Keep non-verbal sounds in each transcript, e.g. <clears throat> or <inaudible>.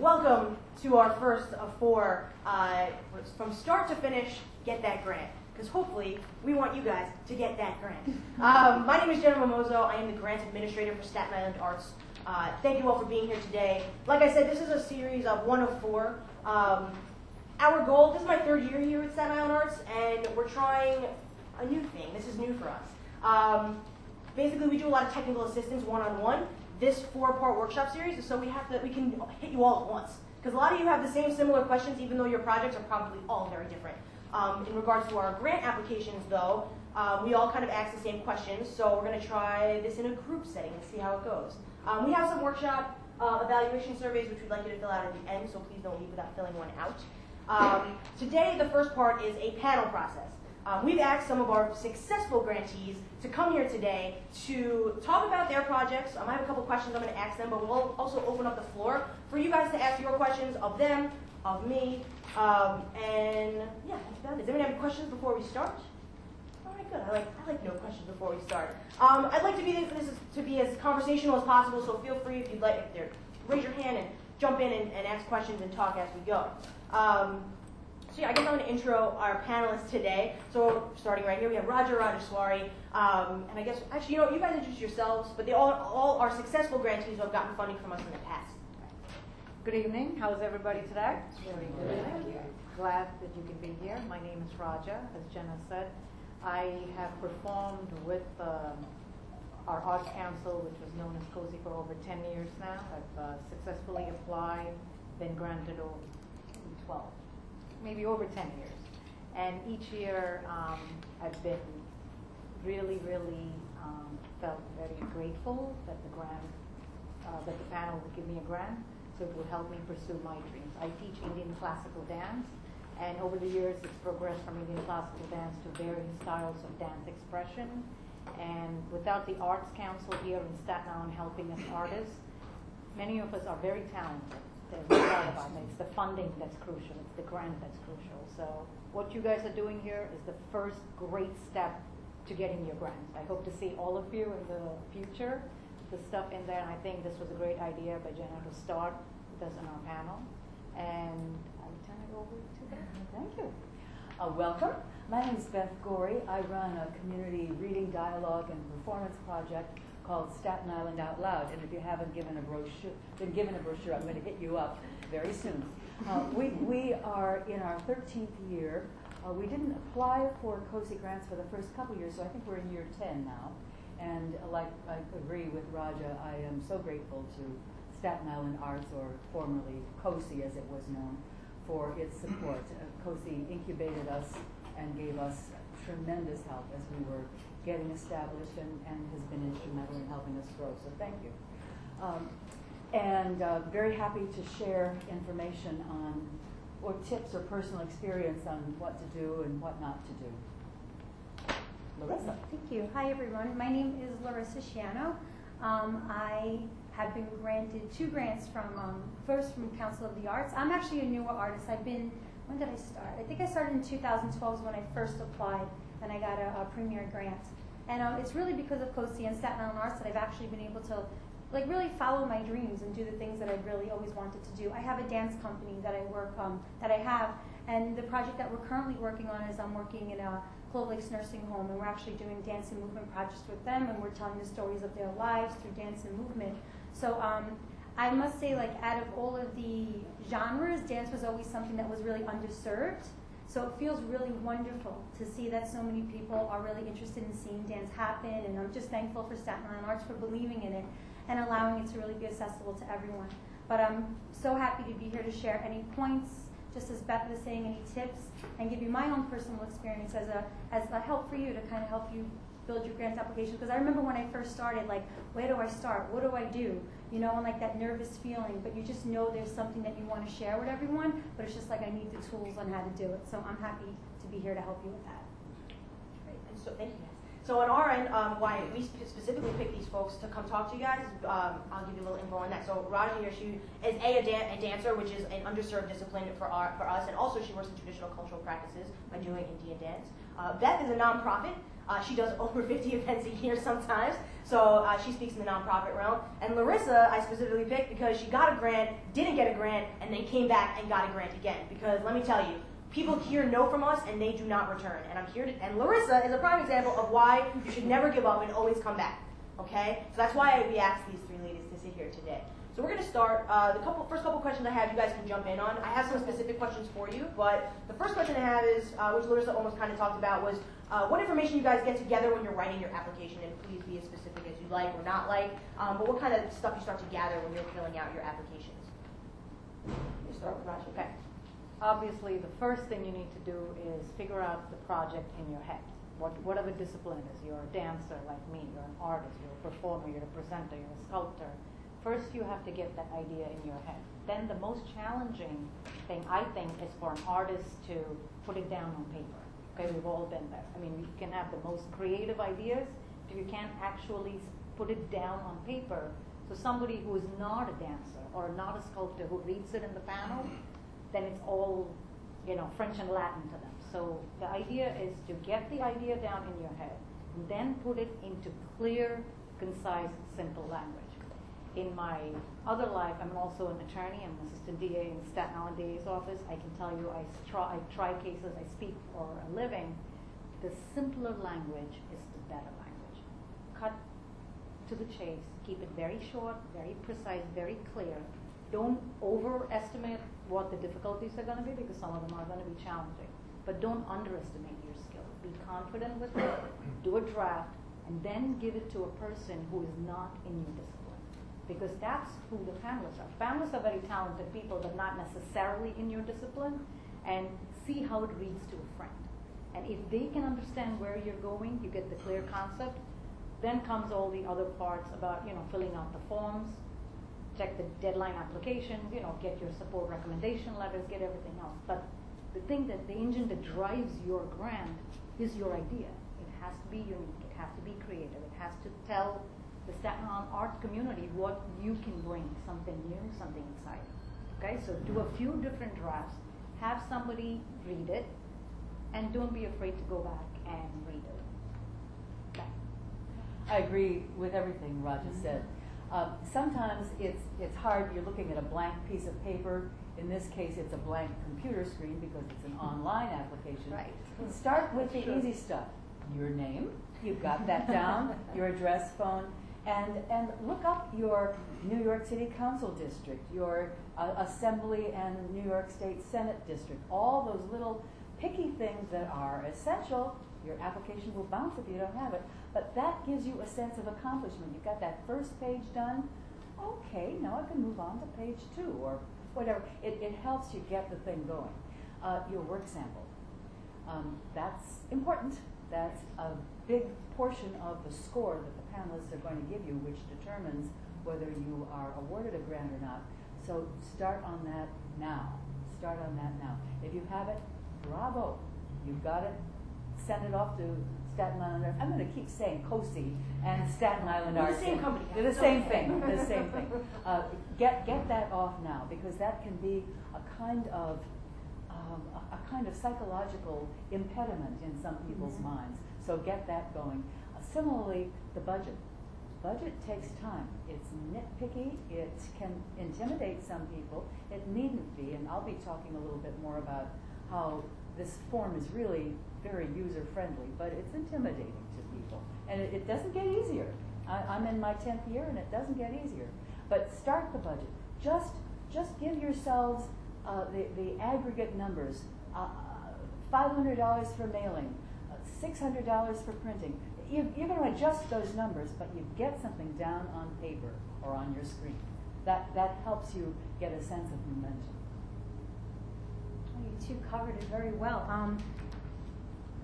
welcome to our first of four, uh, from start to finish, get that grant. Because hopefully, we want you guys to get that grant. <laughs> Um, my name is Jenna Momozo. I am the grant administrator for Staten Island Arts. Uh, thank you all for being here today. Like I said, this is a series of one of four. Um, our goal, this is my third year here at Staten Island Arts, and we're trying a new thing. This is new for us. Um, basically, we do a lot of technical assistance one-on-one. This four-part workshop series is so we have to, we can hit you all at once. Because a lot of you have the same similar questions, even though your projects are probably all very different. Um, in regards to our grant applications, though, um, we all kind of ask the same questions, so we're going to try this in a group setting and see how it goes. Um, we have some workshop uh, evaluation surveys, which we'd like you to fill out at the end, so please don't leave without filling one out. Um, today, the first part is a panel process. Um, we've asked some of our successful grantees to come here today to talk about their projects. Um, I have a couple questions I'm going to ask them, but we'll also open up the floor for you guys to ask your questions of them, of me, um, and yeah, that's about it. Does anyone have any questions before we start? All right, good. I like I like no questions before we start. Um, I'd like to be this is to be as conversational as possible, so feel free if you'd like if there, raise your hand and jump in and, and ask questions and talk as we go. So yeah, I guess I'm going to intro our panelists today. So starting right here, we have Raja Rajeswari, um, and I guess actually, you know, you guys introduce yourselves, but they all all are successful grantees who have gotten funding from us in the past. Good evening. How's everybody today? Very good. Thank you. Glad that you can be here. My name is Raja, as Jenna said. I have performed with um, our Arts Council, which was known as COSI for over 10 years now. I've uh, successfully applied, been granted over 12 maybe over 10 years. And each year um, I've been really, really um, felt very grateful that the grant, uh, that the panel would give me a grant, so it would help me pursue my dreams. I teach Indian classical dance, and over the years it's progressed from Indian classical dance to varying styles of dance expression. And without the Arts Council here in Staten Island helping us artists, many of us are very talented It's the funding that's crucial. It's the grant that's crucial. So what you guys are doing here is the first great step to getting your grant. I hope to see all of you in the future. The stuff in there, and I think this was a great idea by Jenna to start with us in our panel. And I'll turn it over to Beth. Thank you. Uh, welcome. My name is Beth Gorrie. I run a community reading, dialogue, and performance project called Staten Island Out Loud. And if you haven't given a brochure, been given a brochure, I'm going to hit you up very soon. Uh, we, we are in our 13th year. Uh, we didn't apply for COSI grants for the first couple years, so I think we're in year 10 now. And like I agree with Raja, I am so grateful to Staten Island Arts, or formerly COSI as it was known, for its support. Uh, COSI incubated us and gave us tremendous help as we were getting established and, and has been instrumental in helping us grow. So thank you. Um, and uh, very happy to share information on or tips or personal experience on what to do and what not to do. Larissa. Thank you. Hi, everyone. My name is Larissa Shiano. Um, I have been granted two grants from, um, first from Council of the Arts. I'm actually a newer artist. I've been, when did I start? I think I started in 2012 when I first applied and I got a, a premier grant. And um, it's really because of COSI and Staten Island Arts that I've actually been able to like really follow my dreams and do the things that I've really always wanted to do. I have a dance company that I work um, that I have, and the project that we're currently working on is I'm working in a Clove Lakes nursing home, and we're actually doing dance and movement projects with them, and we're telling the stories of their lives through dance and movement. So um, I must say, like out of all of the genres, dance was always something that was really underserved. So it feels really wonderful to see that so many people are really interested in seeing dance happen, and I'm just thankful for Staten Island Arts for believing in it and allowing it to really be accessible to everyone. But I'm so happy to be here to share any points, just as Beth was saying, any tips, and give you my own personal experience as a as a help for you to kind of help you build your grant application. Because I remember when I first started, like, where do I start? What do I do? You know, and like that nervous feeling, but you just know there's something that you want to share with everyone, but it's just like I need the tools on how to do it. So I'm happy to be here to help you with that. Great. And so thank you. So on our end, um, why we specifically picked these folks to come talk to you guys, um, I'll give you a little info on that. So Raja here, she is a, a, dan- a, dancer, which is an underserved discipline for, our, for us, and also she works in traditional cultural practices by doing Indian dance. Uh, Beth is a nonprofit Uh, she does over <laughs> 50 events a year sometimes, so uh, she speaks in the nonprofit realm. And Larissa, I specifically picked because she got a grant, didn't get a grant, and then came back and got a grant again. Because let me tell you, people here know from us and they do not return. And I'm here to, and Larissa is a prime example of why you should never give up and always come back. Okay? So that's why we asked these three ladies to sit here today. So we're going to start. Uh, the couple, first couple questions I have, you guys can jump in on. I have some specific questions for you, but the first question I have is, uh, which Larissa almost kind of talked about, was uh, what information you guys get together when you're writing your application, and please be as specific as you like or not like. Um, but what kind of stuff you start to gather when you're filling out your applications? You start with Raja. Okay. Obviously, the first thing you need to do is figure out the project in your head. What, whatever discipline it is, you're a dancer like me, you're an artist, you're a performer, you're a presenter, you're a sculptor. First, you have to get that idea in your head. Then, the most challenging thing I think is for an artist to put it down on paper. Okay, we've all been there. I mean, you can have the most creative ideas, if you can't actually put it down on paper. So, somebody who is not a dancer or not a sculptor who reads it in the panel, then it's all, you know, French and Latin to them. So the idea is to get the idea down in your head, and then put it into clear, concise, simple language. In my other life, I'm also an attorney. I'm an assistant DA in Staten Island DA's office. I can tell you, I try, I try cases. I speak for a living. The simpler language is the better language. Cut to the chase. Keep it very short, very precise, very clear. Don't overestimate what the difficulties are going to be because some of them are going to be challenging. But don't underestimate your skill. Be confident with it. Do a draft, and then give it to a person who is not in your discipline, because that's who the panelists are. Panelists are very talented people, but not necessarily in your discipline. And see how it reads to a friend. And if they can understand where you're going, you get the clear concept. Then comes all the other parts about, you know, filling out the forms, check the deadline applications, you know, get your support recommendation letters, get everything else. But the thing that the engine that drives your grant is your idea. It has to be unique. It has to be creative. It has to tell the Staten Island art community what you can bring, something new, something exciting. Okay, so do a few different drafts. Have somebody read it, and don't be afraid to go back and read it. Okay. I agree with everything Raja said. Um, sometimes it's, it's hard, you're looking at a blank piece of paper. In this case, it's a blank computer screen because it's an online application. Right. Start with the easy stuff. Your name, you've got that down, <laughs> your address, phone, and, and look up your New York City Council District, your uh, Assembly and New York State Senate District, all those little picky things that are essential. Your application will bounce if you don't have it, but that gives you a sense of accomplishment. You've got that first page done. Okay, now I can move on to page two or whatever. It, it helps you get the thing going. Uh, your work sample. Um, that's important. That's a big portion of the score that the panelists are going to give you, which determines whether you are awarded a grant or not. So start on that now. Start on that now. If you have it, bravo. You've got it. Send it off to Staten Island Art. I'm going to keep saying COSI and Staten Island They're the same company, They're the same thing. They're the same thing. Uh, get get that off now because that can be a kind of um, a, a kind of psychological impediment in some people's Mhm. minds. So get that going. Uh, similarly, the budget. Budget takes time. It's nitpicky. It can intimidate some people. It needn't be. And I'll be talking a little bit more about how this form is really very user friendly, but it's intimidating to people. And it, it doesn't get easier. I, I'm in my 10th year and it doesn't get easier. But start the budget. Just, just give yourselves uh, the, the aggregate numbers. Uh, $500 for mailing, uh, $600 for printing. You, you're going to adjust those numbers, but you get something down on paper or on your screen. That, that helps you get a sense of momentum. Oh, You two covered it very well. Um,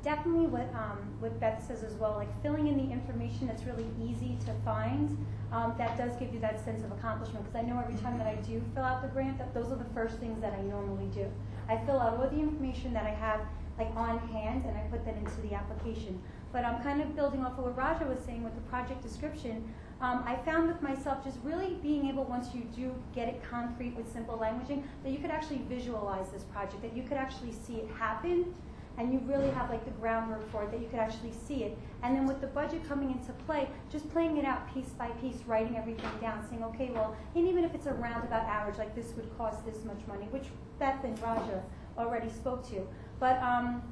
definitely what, um, what Beth says as well, like filling in the information that's really easy to find, um, that does give you that sense of accomplishment. Because I know every time that I do fill out the grant, that those are the first things that I normally do. I fill out all the information that I have like on hand and I put that into the application. But I'm kind of building off of what Raja was saying with the project description. Um, I found with myself just really being able, once you do get it concrete with simple languaging, that you could actually visualize this project, that you could actually see it happen, and you really have like the groundwork for it that you could actually see it. And then with the budget coming into play, just playing it out piece by piece, writing everything down, saying, okay, well, and even if it's a roundabout average, like this would cost this much money, which Beth and Raja already spoke to. But um,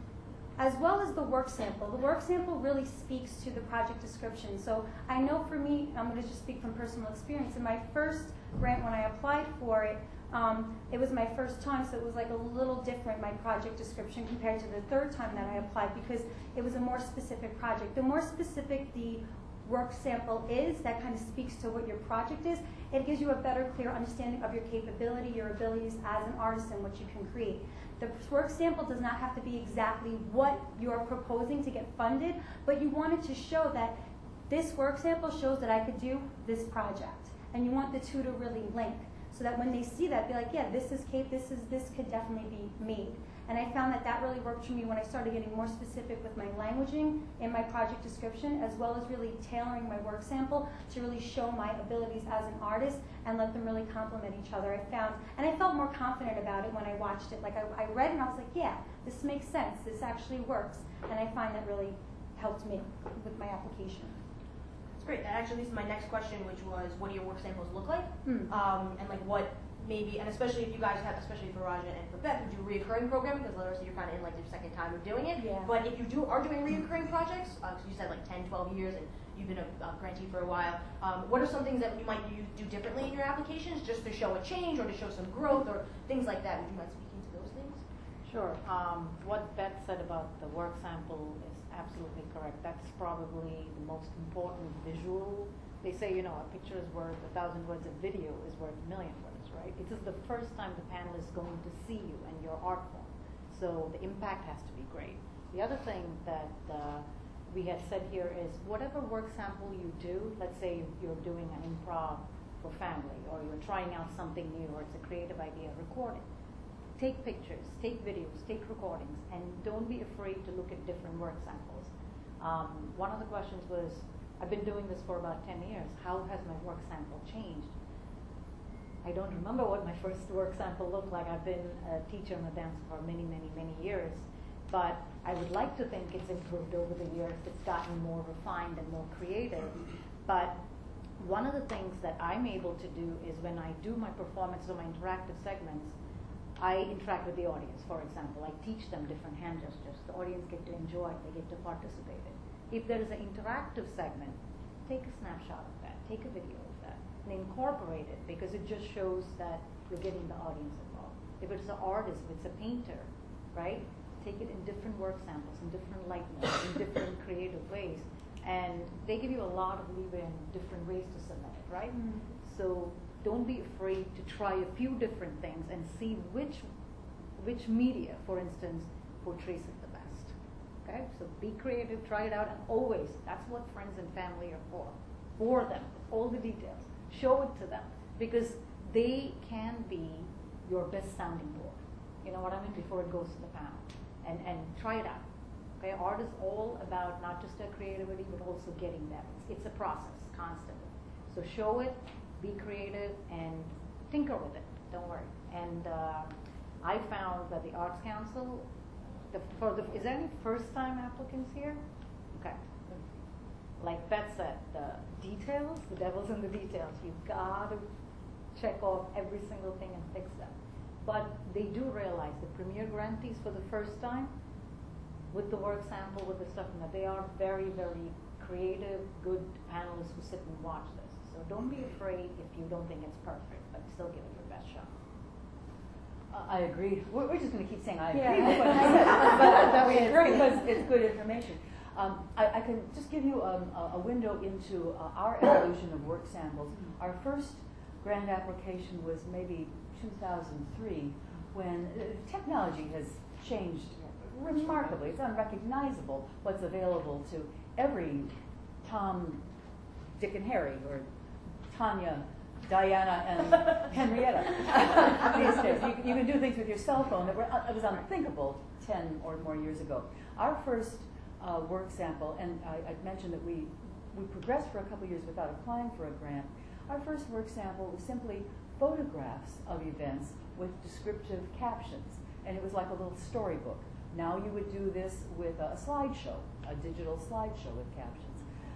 as well as the work sample. The work sample really speaks to the project description. So I know for me, I'm going to just speak from personal experience. In my first grant, when I applied for it, um, it was my first time, so it was like a little different, my project description, compared to the third time that I applied because it was a more specific project. The more specific the work sample is, that kind of speaks to what your project is, it gives you a better, clear understanding of your capability, your abilities as an artist, and what you can create. The work sample does not have to be exactly what you're proposing to get funded, but you want it to show that this work sample shows that I could do this project. And you want the two to really link so that when they see that, be like, yeah, this is Kate, this is this could definitely be made. And I found that that really worked for me when I started getting more specific with my languaging in my project description, as well as really tailoring my work sample to really show my abilities as an artist and let them really complement each other. I found, and I felt more confident about it when I watched it. Like I, I read and I was like, yeah, this makes sense. This actually works. And I find that really helped me with my application. That's great. That actually leads to my next question, which was, what do your work samples look like? Hmm. Um, and like what maybe, and especially if you guys have, especially for Raja and for Beth, who do reoccurring programming, because Larissa, you're kind of in like your second time of doing it. Yeah. But if you do are doing reoccurring projects, uh, 'cause you said like 10, 12 years, and you've been a, a grantee for a while, um, what are some things that you might do, do differently in your applications, just to show a change or to show some growth or things like that? Would you mind speaking to those things? Sure. Um, what Beth said about the work sample is absolutely correct. That's probably the most important visual. They say, you know, a picture is worth a thousand words, a video is worth a million words, right? It is the first time the panel is going to see you and your art form. So the impact has to be great. The other thing that uh, we have said here is whatever work sample you do, let's say you're doing an improv for family or you're trying out something new or it's a creative idea, record it take pictures, take videos, take recordings, and don't be afraid to look at different work samples. Um, one of the questions was, I've been doing this for about 10 years. How has my work sample changed? I don't remember what my <laughs> first work sample looked like. I've been a teacher and a dancer for many, many, many years. But I would like to think it's improved over the years. It's gotten more refined and more creative. But one of the things that I'm able to do is when I do my performance or my interactive segments, I interact with the audience, for example. I teach them different hand gestures. The audience get to enjoy it, they get to participate in. If there is an interactive segment, take a snapshot of that, take a video of that, and incorporate it because it just shows that you're getting the audience involved. If it's an artist, if it's a painter, right? Take it in different work samples, in different lighting, in <coughs> different creative ways. And they give you a lot of leeway in different ways to submit it, right? Mm. So don't be afraid to try a few different things and see which which media, for instance, portrays it the best. Okay? So be creative, try it out, and always that's what friends and family are for. For them, all the details. Show it to them. Because they can be your best sounding board. You know what I mean? Before it goes to the panel. And and try it out. Okay, art is all about not just their creativity, but also getting them. It's, it's a process, constantly. So show it, be creative, and tinker with it. Don't worry. And uh, I found that the Arts Council, the, for the, is there any first-time applicants here? Okay. Like Beth said, the details, the devil's in the details. You've got to check off every single thing and fix them. But they do realize the premier grantees for the first time, with the work sample, with the stuff and that, they are very, very creative, good panelists who sit and watch this. So don't be afraid if you don't think it's perfect, but still give it your best shot. Uh, I agree. We're, we're just going to keep saying I agree Yeah. with what you said, but That it's agree. because it's good information. Um, I, I can just give you um, a, a window into uh, our evolution of work samples. Our first grant application was maybe 2003, when uh, technology has changed remarkably. It's unrecognizable what's available to every Tom, Dick, and Harry, or Tanya, Diana, and <laughs> Henrietta <laughs> these days. You, you can do things with your cell phone that were uh, it was unthinkable 10 or more years ago. Our first uh, work sample, and I, I mentioned that we, we progressed for a couple years without applying for a grant. Our first work sample was simply photographs of events with descriptive captions, and it was like a little storybook. Now you would do this with a slideshow, a digital slideshow with captions.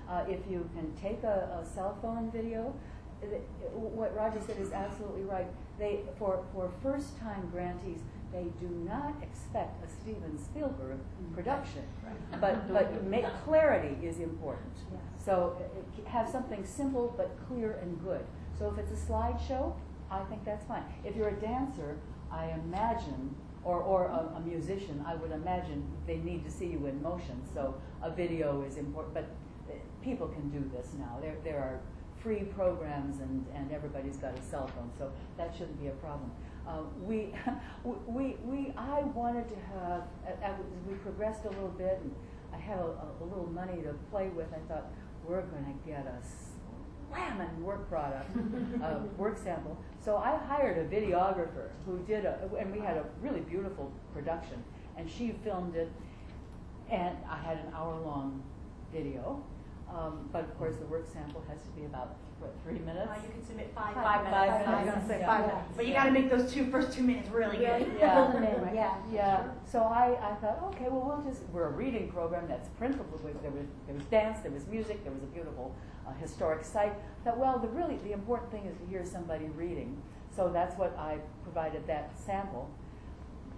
Uh, if you can take a, a cell phone video, th- what Raja said is absolutely right. They, for, for first-time grantees, they do not expect a Steven Spielberg production. But, but <laughs> make, clarity is important. Yes. So uh, have something simple but clear and good. So if it's a slideshow, I think that's fine. If you're a dancer, I imagine, or, or a, a musician, I would imagine they need to see you in motion. So a video is important, but people can do this now. There, there are free programs and, and everybody's got a cell phone, so that shouldn't be a problem. Uh, we, <laughs> we, we, I wanted to have, as we progressed a little bit and I had a, a, little money to play with, I thought, we're gonna get a slamming work product, <laughs> uh, work sample. So I hired a videographer who did a, and we had a really beautiful production, and she filmed it, and I had an hour-long video. Um, but of course, the work sample has to be about, what, three minutes? Uh, you can submit five, Five minutes. Five I was gonna say yeah. five minutes. But you gotta make those two, first two minutes really good. Really? Yeah. Build 'em in, yeah. Yeah, so I, I thought, okay, well, we'll just, we're a reading program that's printable, there was, there was dance, there was music, there was a beautiful uh, historic site. Thought, well, the really, the important thing is to hear somebody reading. So that's what I provided that sample.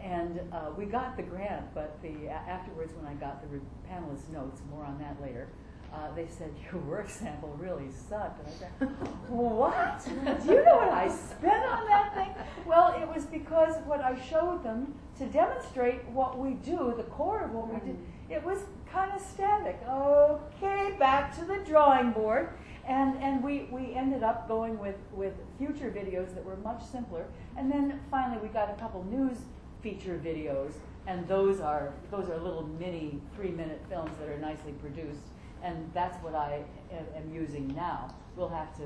And uh, we got the grant, but the, afterwards, when I got the re- panelists' notes, more on that later, uh, they said, your work sample really sucked. And I said, what? Do you know what I spent on that thing? Well, it was because what I showed them to demonstrate what we do, the core of what we did, it was kind of static. Okay, back to the drawing board. And, and we, we ended up going with, with future videos that were much simpler. And then finally, we got a couple news feature videos, and those are, those are little mini three-minute films that are nicely produced. And that's what I am, using now. We'll have to,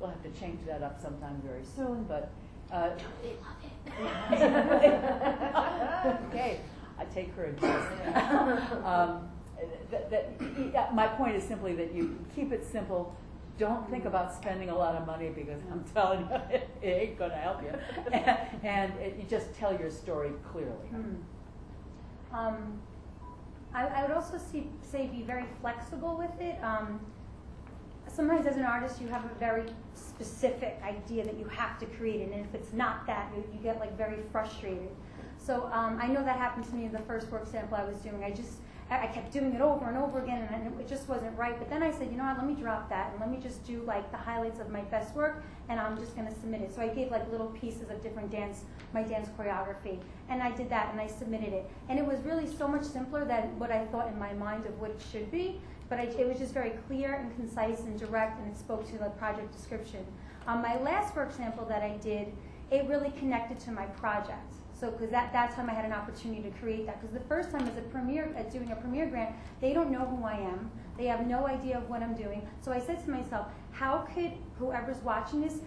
we'll have to change that up sometime very soon, but, uh. <laughs> Okay, I take her advice. <laughs> Um, that, that, yeah, my point is simply that you keep it simple. Don't think about spending a lot of money because I'm telling you, <laughs> it ain't gonna help you. And, and it, you just tell your story clearly. Hmm. Um, I, I would also see, say be very flexible with it. Um, sometimes as an artist you have a very specific idea that you have to create and if it's not that, you, you get like very frustrated. So um, I know that happened to me in the first work sample I was doing. I just I kept doing it over and over again, and it just wasn't right. But then I said, you know what? Let me drop that and let me just do like the highlights of my best work, and I'm just going to submit it. So I gave like little pieces of different dance, my dance choreography, and I did that and I submitted it. And it was really so much simpler than what I thought in my mind of what it should be. But I, it was just very clear and concise and direct, and it spoke to the project description. On my last work sample that I did, it really connected to my project. So, because that, that time I had an opportunity to create that. Because the first time as a premiere, at uh, doing a premiere grant, they don't know who I am. They have no idea of what I'm doing. So I said to myself, how could whoever's watching this,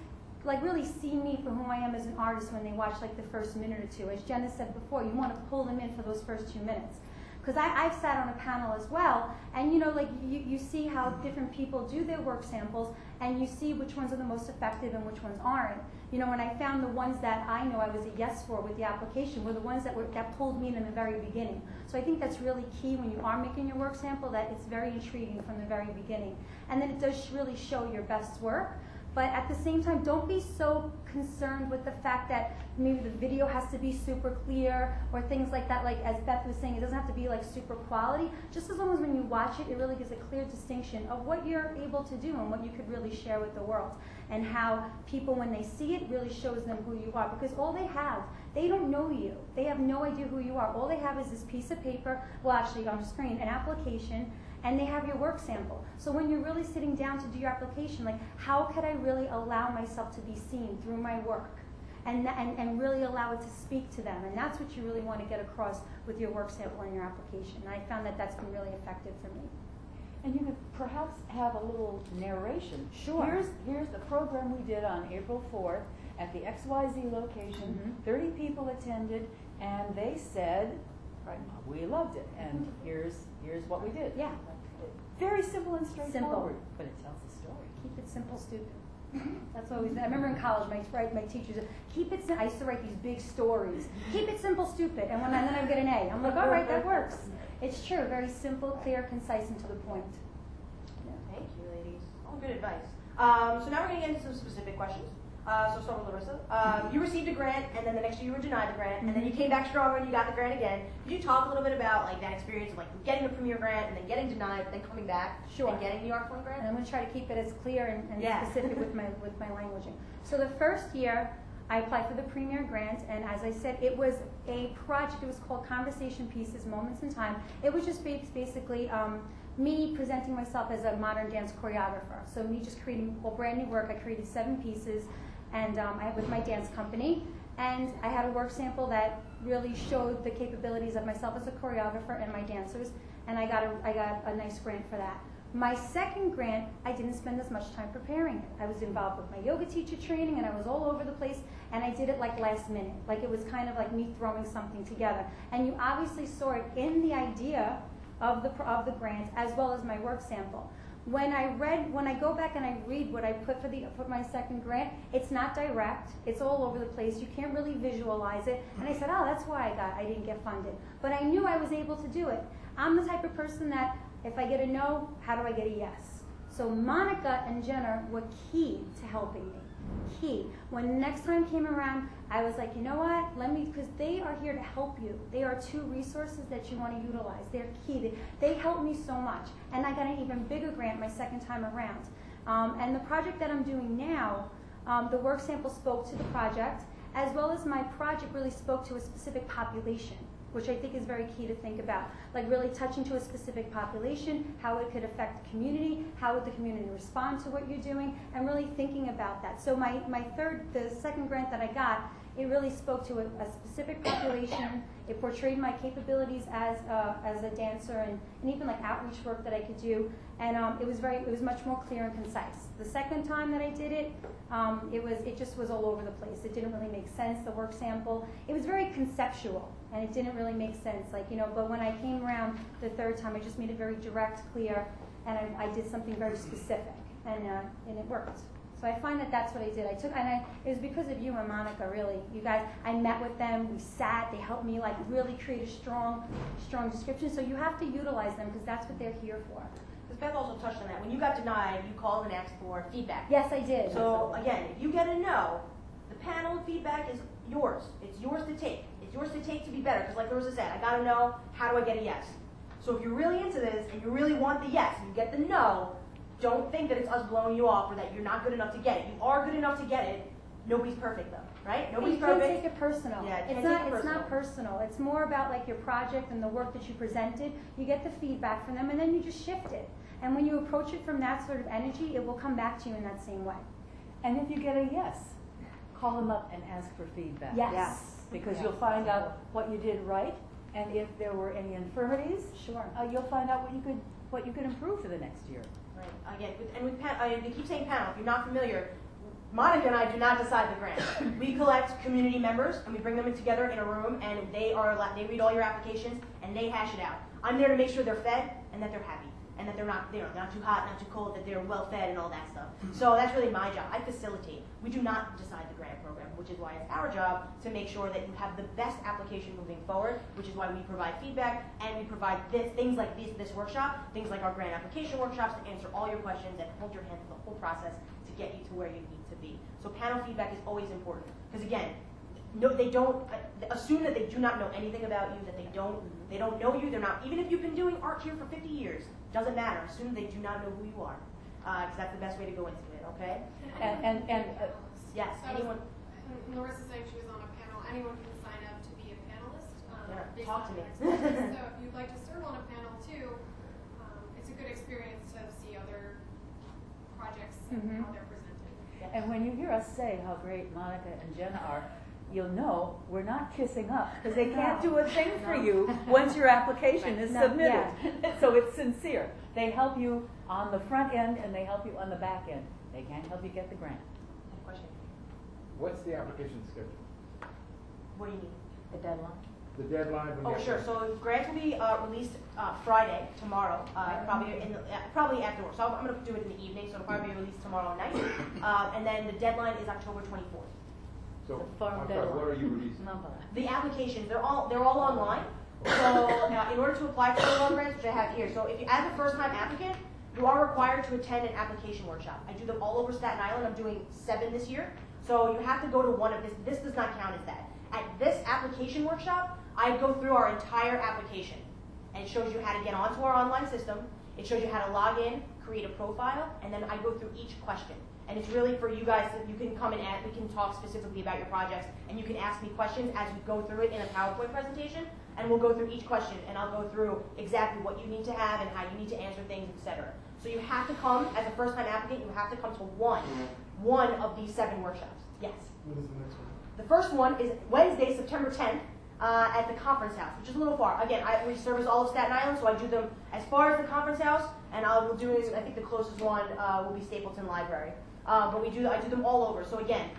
like really see me for who I am as an artist when they watch like the first minute or two? As Jenna said before, you want to pull them in for those first two minutes. Because I've sat on a panel as well, and you know, like you, you see how different people do their work samples, and you see which ones are the most effective and which ones aren't. You know, and I found the ones that I know I was a yes for with the application were the ones that were that pulled me in in the very beginning. So I think that's really key when you are making your work sample that it's very intriguing from the very beginning, and then it does really show your best work. But at the same time, don't be so concerned with the fact that maybe the video has to be super clear or things like that. Like as Beth was saying, it doesn't have to be like super quality. Just as long as when you watch it, it really gives a clear distinction of what you're able to do and what you could really share with the world. And how people, when they see it, really shows them who you are. Because all they have, they don't know you. They have no idea who you are. All they have is this piece of paper, well, actually on the screen, an application, and they have your work sample. So when you're really sitting down to do your application, like how could I really allow myself to be seen through my work? And, and, and really allow it to speak to them. And that's what you really want to get across with your work sample and your application. And I found that that's been really effective for me. And you could perhaps have a little narration. Sure. Here's, here's the program we did on April fourth at the XYZ location. Mhm. Thirty people attended, and they said, right. we loved it, and here's, here's what we did. Yeah. Very simple and straightforward, Simple. but it tells a story. Keep it simple, stupid. That's what always. I remember in college, my right, my teachers said, keep it. I used to write these big stories. Keep it simple, stupid, and when I, then I would get an A. I'm like, all right, that works. It's true. Very simple, clear, concise, and to the point. Yeah. Thank you, ladies. All good advice. Um, so now we're going to get into some specific questions. Uh, so start with Larissa. Um, you received a grant, and then the next year you were denied the grant, and then you came back stronger and you got the grant again. Could you talk a little bit about like that experience of like getting the premier grant and then getting denied, then coming back Sure. and getting the ARC One and grant? I'm going to try to keep it as clear and, and Yeah. specific with my with my languaging. So the first year, I applied for the Premier Grant, and as I said, it was a project. It was called Conversation Pieces, Moments in Time. It was just basically um, me presenting myself as a modern dance choreographer. So me just creating a brand new work. I created seven pieces, and um, I with my dance company. And I had a work sample that really showed the capabilities of myself as a choreographer and my dancers. And I got a, I got a nice grant for that. My second grant, I didn't spend as much time preparing it. I was involved with my yoga teacher training and I was all over the place and I did it like last minute. Like it was kind of like me throwing something together. And you obviously saw it in the idea of the, of the grant as well as my work sample. When I read, when I go back and I read what I put for the for my second grant, it's not direct. It's all over the place. You can't really visualize it. And I said, oh, that's why I got I didn't get funded. But I knew I was able to do it. I'm the type of person that if I get a no, how do I get a yes? So Monica and Jenna were key to helping me. Key. When next time came around, I was like, you know what? Let me, because they are here to help you. They are two resources that you want to utilize. They're key. They, they helped me so much. And I got an even bigger grant my second time around. Um, and the project that I'm doing now, um, the work sample spoke to the project, as well as my project really spoke to a specific population which I think is very key to think about. Like really touching to a specific population, how it could affect the community, how would the community respond to what you're doing, and really thinking about that. So my, my third, the second grant that I got, it really spoke to a, a specific population. It portrayed my capabilities as a, as a dancer and, and even like outreach work that I could do. And um, it was very, it was much more clear and concise. The second time that I did it, um, it was, it just was all over the place. It didn't really make sense. The work sample, it was very conceptual, and it didn't really make sense. Like you know, but when I came around the third time, I just made it very direct, clear, and I, I did something very specific, and uh, and it worked. So I find that that's what I did. I took, and I, it was because of you and Monica, really. You guys, I met with them. We sat. They helped me like really create a strong, strong description. So you have to utilize them because that's what they're here for. Because Beth also touched on that. When you got denied, you called and asked for feedback. Yes, I did. So again, if you get a no, the panel feedback is yours. It's yours to take. It's yours to take to be better. Because like Larissa said, I gotta know How do I get a yes? So if you're really into this and you really want the yes, and you get the no. Don't think that it's us blowing you off or that you're not good enough to get it. You are good enough to get it. Nobody's perfect though, right? Nobody's you can't perfect. take it personal. Yeah, it's can't not. take it It's not personal. It's more about like your project and the work that you presented. You get the feedback from them, and then you just shift it. And when you approach it from that sort of energy, it will come back to you in that same way. And if you get a yes, call them up and ask for feedback. Yes. Yes. Because Yeah. you'll find out what you did right, and if there were any infirmities, Sure. uh, you'll find out what you could, what you could improve for the next year. Right. Again, with, and with pan, uh, they keep saying panel. If you're not familiar, Monica and I do not decide the grant. we collect community members and we bring them in together in a room, and they are they read all your applications and they hash it out. I'm there to make sure they're fed and that they're happy and that they're not know not too hot, not too cold, that they're well fed and all that stuff. So that's really my job. I facilitate. We do not decide the grant program, which is why it's our job to make sure that you have the best application moving forward. Which is why we provide feedback and we provide this, things like this this workshop, things like our grant application workshops to answer all your questions and hold your hand through the whole process to get you to where you need to be. So panel feedback is always important because again, no, they don't uh, assume that they do not know anything about you, that they don't they don't know you. They're not even if you've been doing art here for 50 years, doesn't matter. Assume they do not know who you are, because that's the best way to go into it. Okay? And, and, and uh, Yes. So- Anyone? And Larissa saying she was on a panel. Anyone can sign up to be a panelist. Um, Yeah, talk to me. <laughs> so if you'd like to serve on a panel too, um, it's a good experience to see other projects and Mhm. how they're presented. And when you hear us say how great Monica and Jenna are, you'll know we're not kissing up because they can't do a thing for you once your application is No, submitted. So it's sincere. They help you on the front end and they help you on the back end. They can't help you get the grant. Question. What's the application schedule? What do you mean? The deadline. the deadline for Oh, sure, year? so grants will be, uh, released, uh, Friday, tomorrow, uh, probably in the, uh, probably after work, so I'm, I'm gonna do it in the evening, so it'll probably be released tomorrow night. <coughs> Uh, and then the deadline is October twenty-fourth. So, The firm I'm what are you releasing? The applications, they're all, they're all online. So, <coughs> uh, in order to apply for the loan grants, which I have here, so if you, as a first-time applicant, you are required to attend an application workshop. I do them all over Staten Island, I'm doing seven this year. So you have to go to one of this, this does not count as that. At this application workshop, I go through our entire application. And it shows you how to get onto our online system, it shows you how to log in, create a profile, and then I go through each question. And it's really for you guys, that you can come and add, we can talk specifically about your projects, and you can ask me questions as we go through it in a PowerPoint presentation, and we'll go through each question, and I'll go through exactly what you need to have and how you need to answer things, etc. So you have to come, as a first-time applicant, you have to come to one, one of these seven workshops. Yes. What is the next one? The first one is Wednesday, September 10th, uh, at the conference house, which is a little far. Again, I, we service all of Staten Island, so I do them as far as the conference house, and I will do. I think the closest one uh, will be Stapleton Library. Uh, but we do. I do them all over. So again,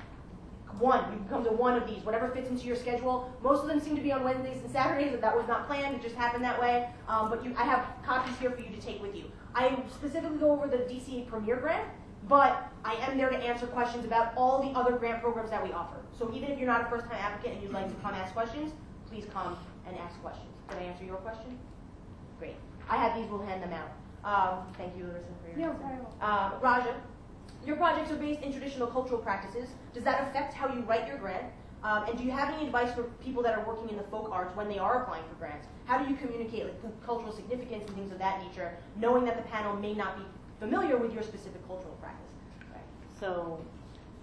one. You can come to one of these, whatever fits into your schedule. Most of them seem to be on Wednesdays and Saturdays, but that was not planned. It just happened that way. Um, but you, I have copies here for you to take with you. I specifically go over the DCA Premier Grant, but I am there to answer questions about all the other grant programs that we offer. So even if you're not a first-time applicant and you'd like to come ask questions, please come and ask questions. Did I answer your question? Great. I have these. We'll hand them out. Um, thank you, Larissa, for your No, well. um, Raja, your projects are based in traditional cultural practices. Does that affect how you write your grant? Um, and do you have any advice for people that are working in the folk arts when they are applying for grants? How do you communicate like cu- cultural significance and things of that nature, knowing that the panel may not be familiar with your specific cultural practice? Right. So,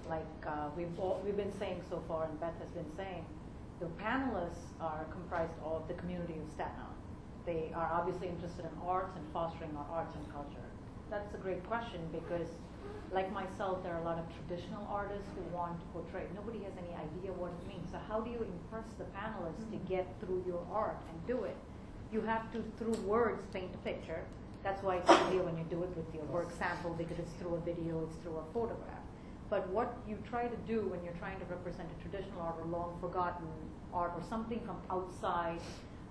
like uh, we've all, we've been saying so far, and Beth has been saying, the panelists are comprised of the community of Staten Island. They are obviously interested in arts and fostering our arts and culture. That's a great question because, like myself, there are a lot of traditional artists who want to portray. Nobody has any idea what it means. So how do you impress the panelists to mm-hmm. get through your art and do it? You have to, through words, paint a picture. That's why it's easier when you do it with your work sample because it's through a video, it's through a photograph. But what you try to do when you're trying to represent a traditional art or long forgotten art or something from outside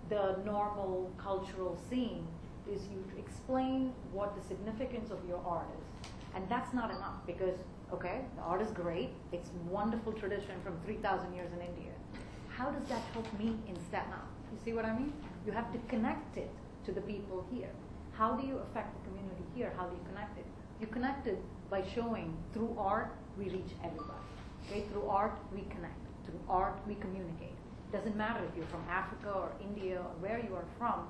the normal cultural scene is you explain what the significance of your art is. And that's not enough because, okay, the art is great, it's wonderful tradition from 3,000 years in India. How does that help me in Staten Island? You see what I mean? You have to connect it to the people here. How do you affect the community here? How do you connect it? You connect it by showing through art we reach everybody. Okay, through art we connect. Through art we communicate. Doesn't matter if you're from Africa or India or where you are from.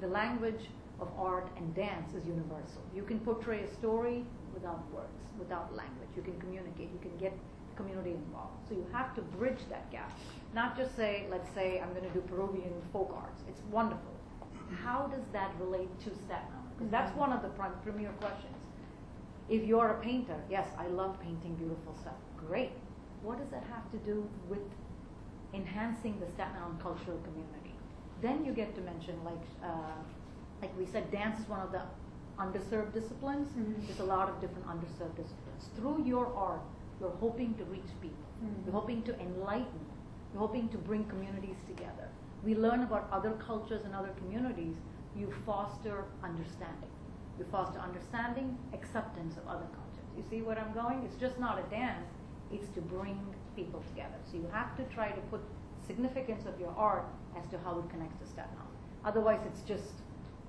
The language of art and dance is universal. You can portray a story without words, without language. You can communicate. You can get the community involved. So you have to bridge that gap. Not just say, let's say I'm going to do Peruvian folk arts. It's wonderful. How does that relate to Staten Island? Because that's one of the prim- premier questions. If you're a painter, yes, I love painting beautiful stuff. Great. What does that have to do with enhancing the Staten Island cultural community? Then you get to mention, like, uh, like we said, dance is one of the underserved disciplines. Mhm. There's a lot of different underserved disciplines. Through your art, you're hoping to reach people. Mhm. You're hoping to enlighten. You're hoping to bring communities together. We learn about other cultures and other communities. You foster understanding. You foster understanding, acceptance of other cultures. You see where I'm going? It's just not a dance. It's to bring people together. So you have to try to put significance of your art as to how it connects to Staten Island. Otherwise, it's just,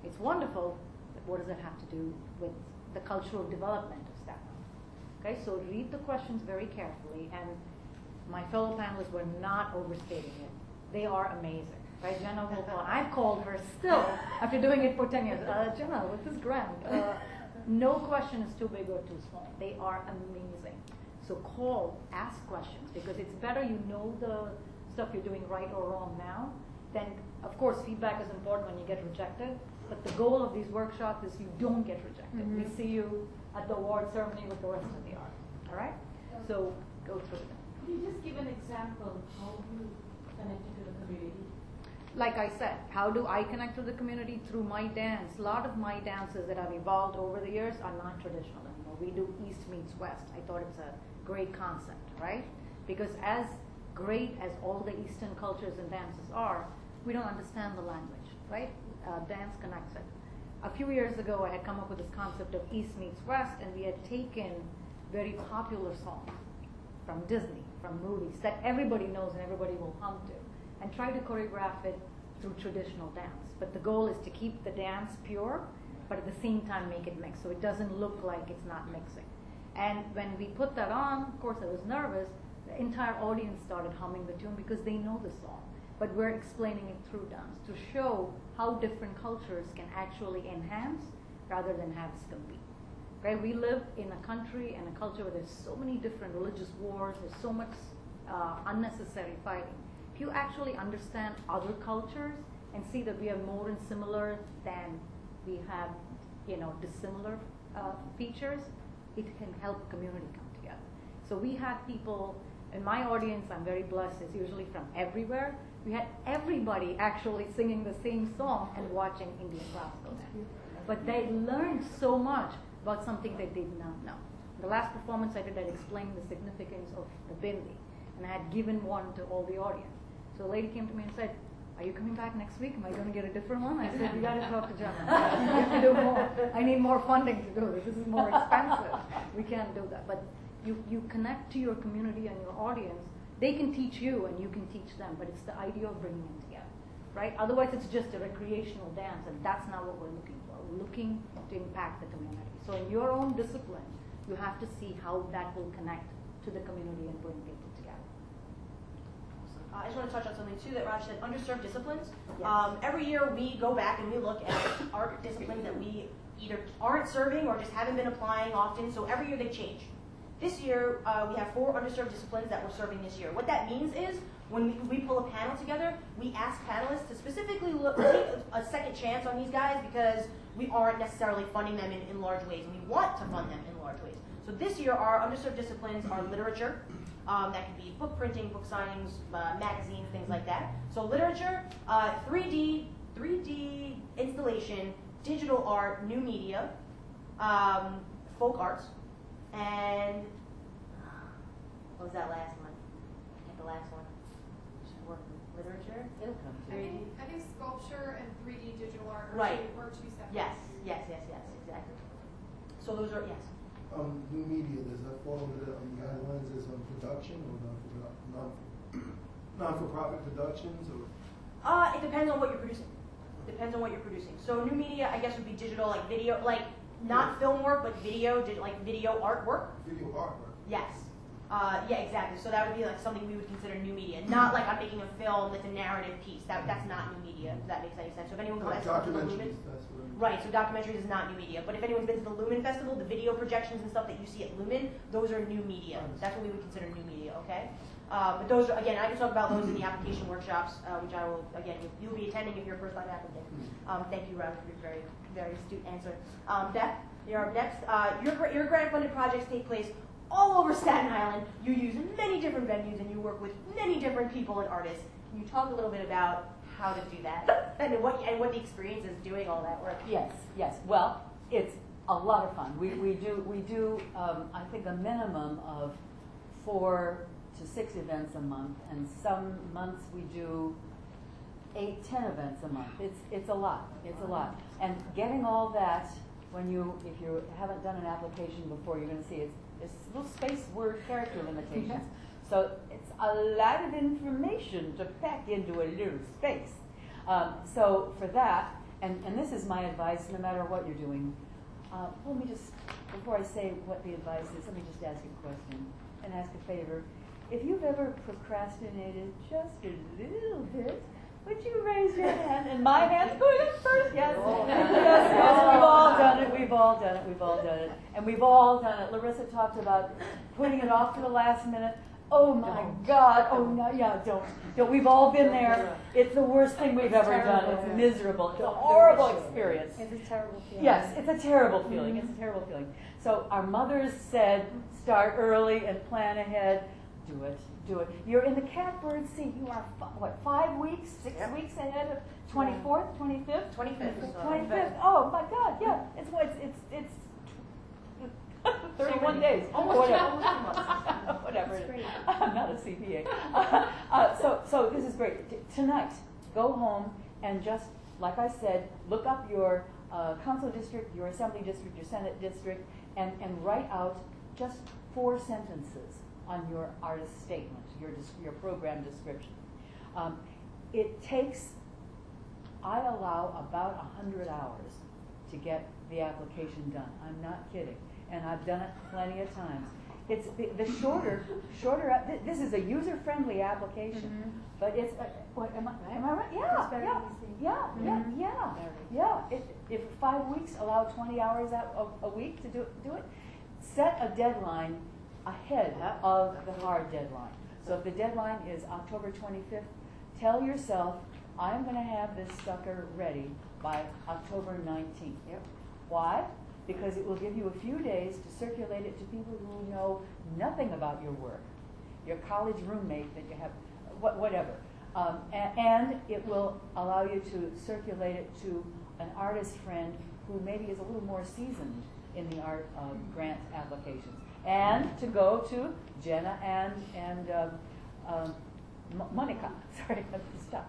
it's wonderful, what does it have to do with the cultural development of Island? Okay, so read the questions very carefully, and my fellow panelists were not overstating it. They are amazing. Right, Jenna. I've called her still after doing it for 10 years. Uh, Jenna, with this grant, uh, no question is too big or too small. They are amazing. So call, ask questions because it's better you know the stuff you're doing right or wrong now. Then, of course, feedback is important when you get rejected. But the goal of these workshops is you don't get rejected. We Mhm. see you at the award ceremony with the rest of the art. All right? So go through them. Could you just give an example how you connected to the community? like I said, how do I connect to the community through my dance? A lot of my dances that have evolved over the years are not traditional anymore. We do East meets West. I thought it's a great concept, right? Because as great as all the Eastern cultures and dances are, we don't understand the language, right? Uh, dance connects it. A few years ago, I had come up with this concept of East meets West, and we had taken very popular songs from Disney, from movies that everybody knows and everybody will hum to, and try to choreograph it through traditional dance. But the goal is to keep the dance pure, but at the same time make it mix, so it doesn't look like it's not mixing. And when we put that on, of course, I was nervous. The entire audience started humming the tune because they know the song. But we're explaining it through dance to show how different cultures can actually enhance rather than have us compete. Right? We live in a country and a culture where there's so many different religious wars, there's so much uh, unnecessary fighting. If you actually understand other cultures and see that we are more in similar than we have, you know, dissimilar uh, features, it can help community come together. So we have people in my audience. I'm very blessed. It's usually from everywhere. We had everybody actually singing the same song and watching Indian classical dance. But they learned so much about something they did not know. The last performance I did, I explained the significance of the bindi, and I had given one to all the audience. So a lady came to me and said, are you coming back next week? Am I going to get a different one? I said, you got to talk to John. <laughs> Have to do more. I need more funding to do this. This is more expensive. We can't do that. But you, you connect to your community and your audience. They can teach you and you can teach them, but it's the idea of bringing them together, right? Otherwise, it's just a recreational dance, and that's not what we're looking for. We're looking to impact the community. So in your own discipline, you have to see how that will connect to the community and bring people together. Uh, I just want to touch on something too that Raj said, underserved disciplines. Yes. Um, every year we go back and we look at our disciplines that we either aren't serving or just haven't been applying often. So every year they change. This year uh, we have four underserved disciplines that we're serving this year. What that means is when we, we pull a panel together, we ask panelists to specifically look, take a, second chance on these guys because we aren't necessarily funding them in, in large ways, and we want to fund them in large ways. So this year, our underserved disciplines are literature. Um, that could be book printing, book signings, uh, magazines, things like that. So literature, uh, 3D, 3D installation, digital art, new media, um, folk arts, and what was that last one? I think the last one. Should work with literature. It'll come to I you. think, I think sculpture and 3D digital art are, Right. two, are two separate. Yes, yes, yes, yes, exactly. So those are yes. Um, new media, does that fall under the um, guidelines as um, production or non for non non for profit productions or? Uh, it depends on what you're producing. Depends on what you're producing. So new media, I guess, would be digital, like video, like not film work, but video, di- like video artwork. Video artwork. Yes. Uh, yeah, exactly. So that would be like something we would consider new media. Not like I'm making a film that's a narrative piece. That that's not new media. If that makes any sense. So if anyone Like comes to the Lumen, that's what I'm. right? So documentaries is not new media. But if anyone's been to the Lumen Festival, the video projections and stuff that you see at Lumen, those are new media. That's what we would consider new media. Okay. Uh, but those are again, I can talk about those in the application workshops, uh, which I will again you'll be attending if you're a first time applicant. Um, thank you, Raj, for your very very astute answer. Um, Beth, you're up next. Uh, your your grant funded projects take place all over Staten Island. You use many different venues and you work with many different people and artists. Can you talk a little bit about how to do that <laughs> and what and what the experience is doing all that work? Yes, yes. Well, it's a lot of fun. We, we do, we do um, I think, a minimum of four to six events a month, and some months we do eight, ten events a month. It's, it's a lot. It's a lot. And getting all that, when you, if you haven't done an application before, you're going to see it's, it's little space word character limitations. So it's a lot of information to pack into a little space. Um, so for that, and, and this is my advice, no matter what you're doing. Uh, let me just, before I say what the advice is, let me just ask a question and ask a favor. If you've ever procrastinated just a little bit, would you raise your hand? And my hand's going up first. Yes. yes, yes, we've all done it. We've all done it. We've all done it. And we've all done it. Larissa talked about putting it off to the last minute. Oh my God! Oh no! Yeah, don't. don't. We've all been there. It's the worst thing we've ever done. It's miserable. It's a horrible experience. It's a terrible feeling. Yes, it's a terrible mm-hmm. feeling. It's a terrible feeling. So our mothers said, start early and plan ahead. Do it. Do it. You're in the catbird seat. You are what? Five weeks, six Yep. weeks ahead of twenty fourth, twenty fifth, 25th. twenty fifth. Oh my God! Yeah, it's what it's it's it's. <laughs> 31 days. Almost Whatever. almost two months. <laughs> Whatever. <laughs> I'm not a CPA. Uh, so, so this is great. T- tonight, go home and just, like I said, look up your uh, council district, your assembly district, your senate district, and, and write out just four sentences on your artist statement, your, your program description. Um, it takes, I allow about a hundred hours to get the application done. I'm not kidding, and I've done it plenty of times. It's the, the shorter, shorter. This is a user-friendly application, but it's. Uh, what am I? Am I right? Yeah, It's very yeah, easy. yeah, yeah, Mhm. yeah, yeah. If, if five weeks allow twenty hours out of a week to do do it, set a deadline ahead of the hard deadline. So if the deadline is October twenty-fifth, tell yourself, I'm gonna have this sucker ready by October nineteenth. Yep. Why? Because it will give you a few days to circulate it to people who know nothing about your work, your college roommate that you have, wha- whatever. Um, a- and it will allow you to circulate it to an artist friend who maybe is a little more seasoned in the art um, grant applications. And to go to Jenna and, and um, um, Monica, <laughs> sorry, to stop,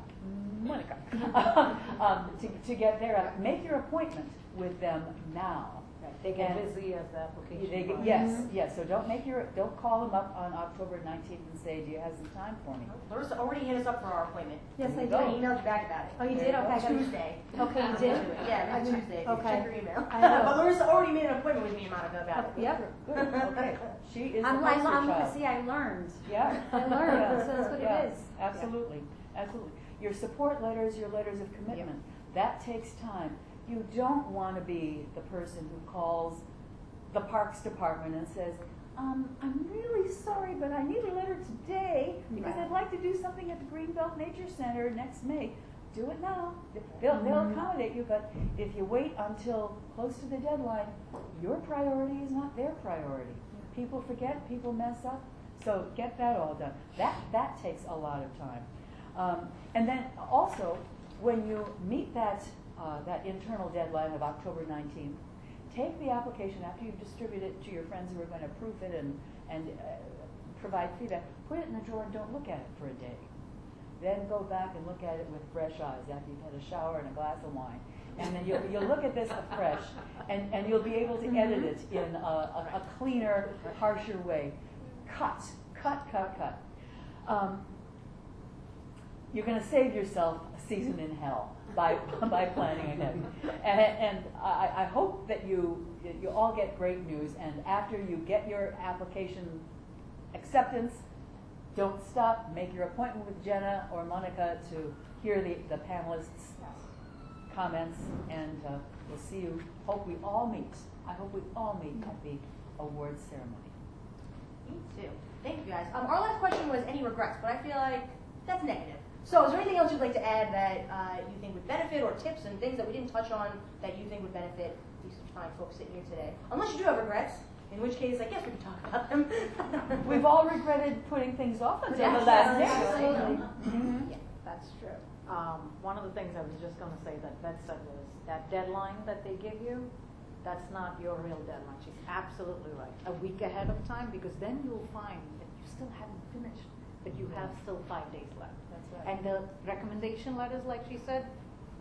Monica, <laughs> um, to, to get there, make your appointment with them now. Right, They get And busy as the application. They get- runs. Yes, yes, so don't make your, don't call them up on October nineteenth and say, do you have some time for me? Larissa already hit us up for our appointment. Yes, I There did. I emailed you back about it. Oh, you There did? you Okay. I got it. Tuesday. Okay, you Uh, did? Yeah, I this didn't- Tuesday. okay. Check your email. I <laughs> know. But Larissa already made an appointment with me and Monica about it. Yep. Good, okay, she is the I'm, poster I'm, I'm, child. see, I learned. Yeah. <laughs> I learned, Yeah. so that's what it Yeah, is. Absolutely, absolutely. Your support letters, your letters of commitment, that takes time. You don't want to be the person who calls the Parks Department and says, um, I'm really sorry, but I need a letter today because. I'd like to do something at the Greenbelt Nature Center next May. Do it now. They'll, they'll Mhm. accommodate you, but if you wait until close to the deadline, your priority is not their priority. People forget, people mess up, so get that all done. That, that takes a lot of time. Um, and then also, when you meet that, uh, that internal deadline of October nineteenth, take the application after you've distributed it to your friends who are going to proof it and, and uh, provide feedback, put it in the drawer and don't look at it for a day. Then go back and look at it with fresh eyes after you've had a shower and a glass of wine. And then you'll, you'll look at this afresh and, and you'll be able to edit it in a, a, a cleaner, harsher way. Cut, cut, cut, cut. Um, you're going to save yourself a season in hell by, <laughs> by planning ahead. And, and I, I hope that you, you all get great news, and after you get your application acceptance, don't stop, make your appointment with Jenna or Monica to hear the, the panelists' comments, and uh, we'll see you, hope we all meet, I hope we all meet at the awards ceremony. Me too. Thank you guys. Um, our last question was any regrets, but I feel like that's negative. So is there anything else you'd like to add that uh, you think would benefit or tips and things that we didn't touch on that you think would benefit these fine folks sitting here today? Unless you do have regrets, in which case I guess we can talk about them. <laughs> We've all regretted putting things off until Yeah, the last yeah, minute. absolutely. Mhm. Yeah. That's true. Um, one of the things I was just gonna say that Beth said was, that deadline that they give you, that's not your real deadline. She's absolutely right. A week ahead of time, because then you'll find that you still haven't finished, but you have still five days left. And the recommendation letters, like she said,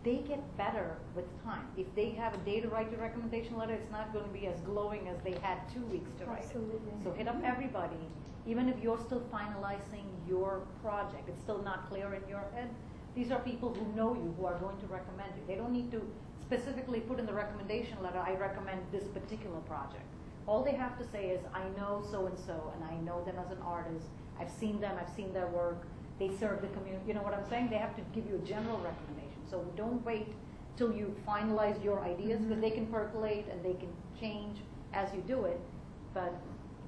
they get better with time. If they have a day to write your recommendation letter, it's not gonna be as glowing as they had two weeks to write it. Absolutely. So hit up everybody, even if you're still finalizing your project, it's still not clear in your head. These are people who know you, who are going to recommend you. They don't need to specifically put in the recommendation letter, I recommend this particular project. All they have to say is, I know so-and-so, and I know them as an artist, I've seen them, I've seen their work, they serve the community, you know what I'm saying? They have to give you a general recommendation. So don't wait till you finalize your ideas, because mm-hmm. they can percolate and they can change as you do it, but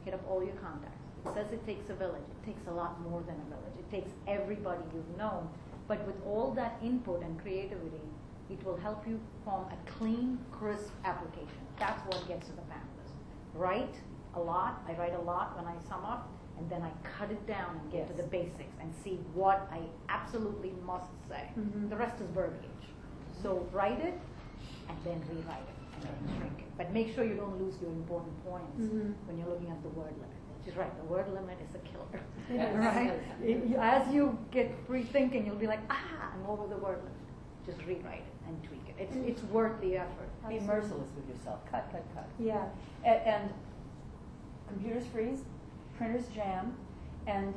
hit up all your contacts. It says it takes a village. It takes a lot more than a village. It takes everybody you've known. But with all that input and creativity, it will help you form a clean, crisp application. That's what gets to the panelists. Write a lot. I write a lot when I sum up, and then I cut it down and get to the basics and see what I absolutely must say. Mhm. The rest is verbiage. So write it and then rewrite it and then shrink it. But make sure you don't lose your important points Mhm. when you're looking at the word limit. She's right, the word limit is a killer. Yes. <laughs> Right? You- you- As you get free thinking, you'll be like, ah, I'm over the word limit. Just rewrite it and tweak it. It's, it's worth the effort. Be merciless with yourself, cut, cut, cut. Yeah. And, and computers freeze, printers jam, and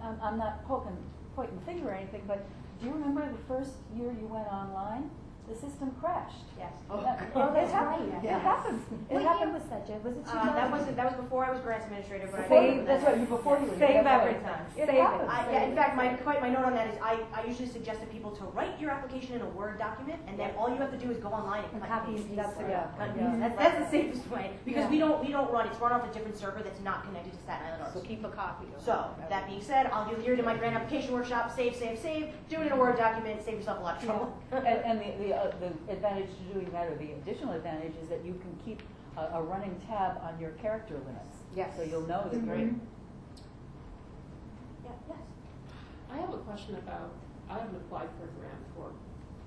I'm, I'm not poking, pointing the finger or anything, but do you remember the first year you went online? The system crashed. Yes. That- Oh, that's it hap- right. It happens. It What year was that, Jen? Was it two Uh, that wasn't, that was before I was grants administrator, but I. Before- remember that's that. right, you before you were. Save that's every right. time. It Save it. happens. I, yeah, in fact, my, quite my note on that is I, I usually suggest to people to write your application in a Word document, and then all you have to do is go online and And copy and and paste. paste That's, it. yeah, Cut yeah. That's, that's the safest way, because we don't, we don't run, it's run off a different server that's not connected to Staten Island So keep a copy of it. So, that being said, I'll do here to my grant application workshop, save, save, save, do it in a Word document, save yourself a lot of trouble. And, and the, the, uh, the advantage to doing that, or the additional advantage, is that you can keep a, a running tab on your character limits. Yes. So you'll know that you're. Mhm. Yeah, yes. I have a question about, I haven't applied for a grant for,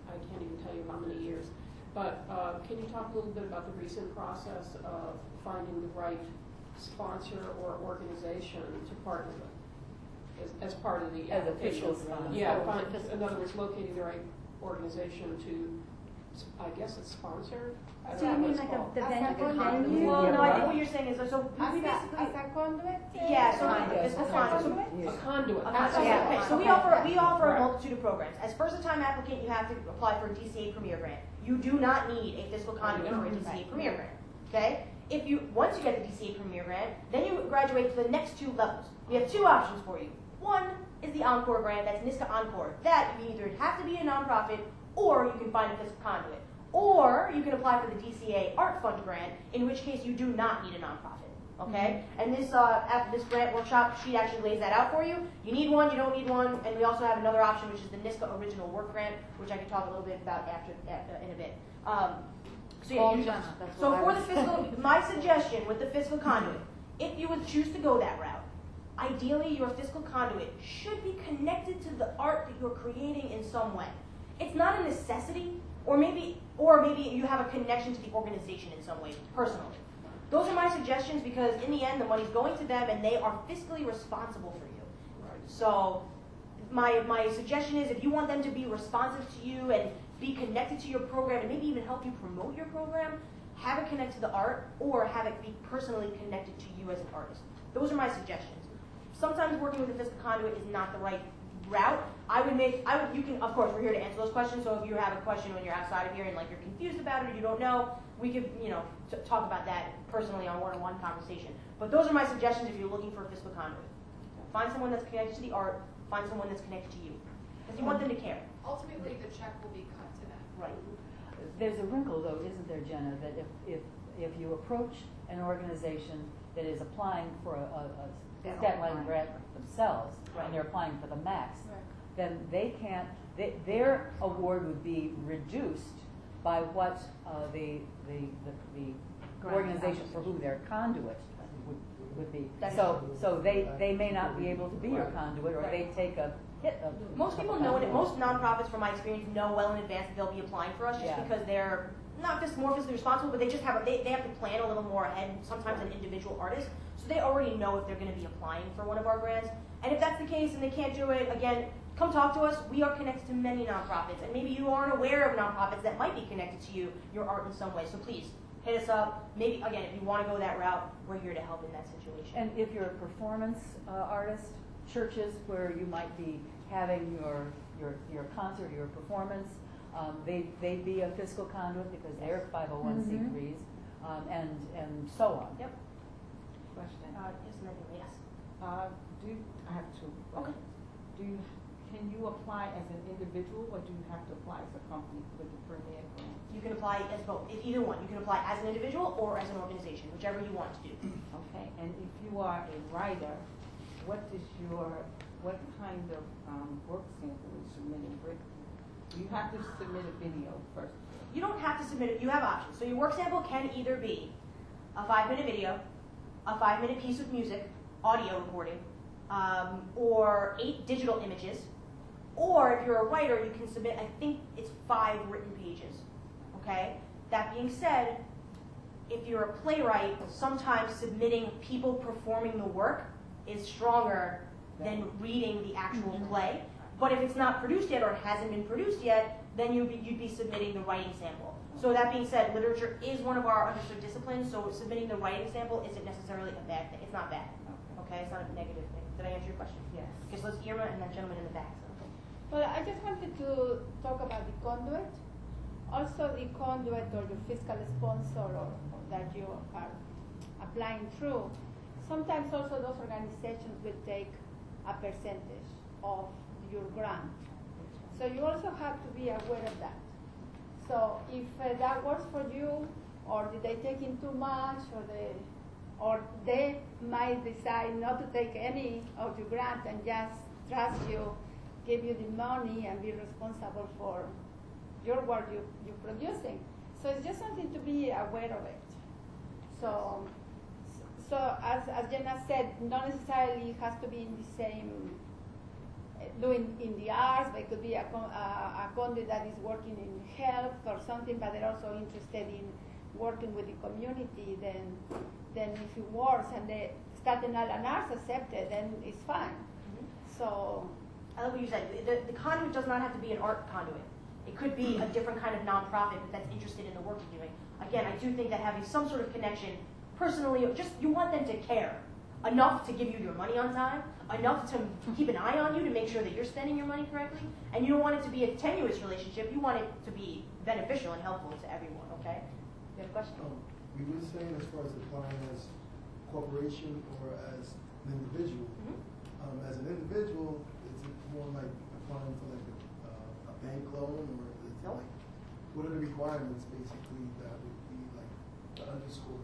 I can't even tell you how many years, but uh, can you talk a little bit about the recent process of finding the right sponsor or organization to partner with as, as part of the As official sponsor. Yeah, find, in other words, locating the right organization to, s- I guess it's sponsored. I don't So you know what mean it's like a, called. the As ven- that the one- venue? Well, no, I think what? what you're saying is, so we basically. as that conduit? Yeah, so Conduit. this As is that fine. So- conduit? A conduit. Okay, that's so, Yeah. okay, so we offer, we offer a Right. multitude of programs. As first-time applicant, you have to apply for a DCA Premier Grant. You do not need a fiscal conduit for a. DCA Premier Grant, okay? If you, once you get the DCA Premier Grant, then you graduate to the next two levels. We have two options for you. One is the Encore Grant, that's NYSCA Encore. That, you either have to be a nonprofit, or you can find a fiscal conduit. Or you can apply for the DCA Art Fund Grant, in which case you do not need a nonprofit. Okay, and this uh, at this grant workshop sheet actually lays that out for you. You need one, you don't need one, and we also have another option, which is the NYSCA Original Work Grant, which I can talk a little bit about after uh, in a bit. Um, so yeah, you- so for the <laughs> fiscal, my suggestion with the fiscal conduit, if you would choose to go that route, ideally your fiscal conduit should be connected to the art that you're creating in some way. It's not a necessity, or maybe, or maybe you have a connection to the organization in some way, personally. Those are my suggestions because in the end, the money's going to them and they are fiscally responsible for you. Right. So my, my suggestion is if you want them to be responsive to you and be connected to your program and maybe even help you promote your program, have it connect to the art or have it be personally connected to you as an artist. Those are my suggestions. Sometimes working with a fiscal conduit is not the right route. I would make, I would, you can, of course, we're here to answer those questions, so if you have a question when you're outside of here and like you're confused about it or you don't know, we could, you know, t- talk about that personally on one-on-one conversation. But those are my suggestions if you're looking for a fiscal conduit. Find someone that's connected to the art, find someone that's connected to you. Because you want them to care. Ultimately, the check will be cut to them. Right. There's a wrinkle though, isn't there, Jenna, that if, if, if you approach an organization that is applying for a, a, They're a Staten Island grant themselves, Right. and they're applying for the max, then they can't, they, their award would be reduced by what, uh, the, the, the, the organization for who their conduit would, would be. That's So, true. so they, they may not be able to be your conduit, or they take a hit of. Most people know, and most nonprofits, from my experience, know well in advance that they'll be applying for us just Yeah. because they're not just more fiscally responsible, but they just have a, they, they have to plan a little more ahead. Sometimes an individual artist, so they already know if they're going to be applying for one of our grants. And if that's the case and they can't do it, again, come talk to us. We are connected to many nonprofits, and maybe you aren't aware of nonprofits that might be connected to you, your art in some way. So please hit us up. Maybe again, if you want to go that route, we're here to help in that situation. And if you're a performance uh, artist, churches where you might be having your, your, your concert, your performance, um, they, they'd be a fiscal conduit because they're 501c3s, um, and, and so on. Yep. Question. Uh, yes, and yes. Uh, do, I have two. Okay. Do you, can you apply as an individual or do you have to apply as a company with the Premier grant? You can apply as both, if either one. You can apply as an individual or as an organization, whichever you want to do. <clears throat> Okay, and if you are a writer, what is your, what kind of, um, work sample is submitting? You have to submit a video first? You don't have to submit it, you have options. So your work sample can either be a five minute video, a five minute piece of music, audio recording, um, or eight digital images. Or if you're a writer, you can submit, I think it's five written pages. Okay? That being said, if you're a playwright, sometimes submitting people performing the work is stronger than reading the actual play. But if it's not produced yet or hasn't been produced yet, then you'd be, you'd be submitting the writing sample. So that being said, literature is one of our understood disciplines, so submitting the writing sample isn't necessarily a bad thing. It's not bad. Okay, it's not a negative thing. Did I answer your question? Yes. Okay, so let's Irma and then gentleman in the back. So. Well, I just wanted to talk about the conduit. Also, the conduit or the fiscal sponsor or, or that you are applying through. Sometimes also those organizations will take a percentage of your grant. So you also have to be aware of that. So if uh, that works for you, or did they take in too much, or they, or they might decide not to take any of your grant and just trust you, give you the money, and be responsible for your work you, you're producing. So it's just something to be aware of it. So, so as, as Jenna said, not necessarily has to be in the same, doing in the arts, but it could be a, con- a, a conduit that is working in health or something, but they're also interested in working with the community, then, then if it works and the Staten Island Arts accept it, then it's fine. Mm-hmm. So, I like what you said. The, the conduit does not have to be an art conduit. It could be a different kind of nonprofit that's interested in the work you're doing. Again, I do think that having some sort of connection, personally, just you want them to care enough to give you your money on time, enough to keep an eye on you to make sure that you're spending your money correctly, and you don't want it to be a tenuous relationship. You want it to be beneficial and helpful to everyone. Okay? You have a question? Um, we were saying as far as applying as corporation or as an individual. Mhm. Um, as an individual, is it more like applying for like a, uh, a bank loan or is Nope. like, what are the requirements basically that would be like the underscore?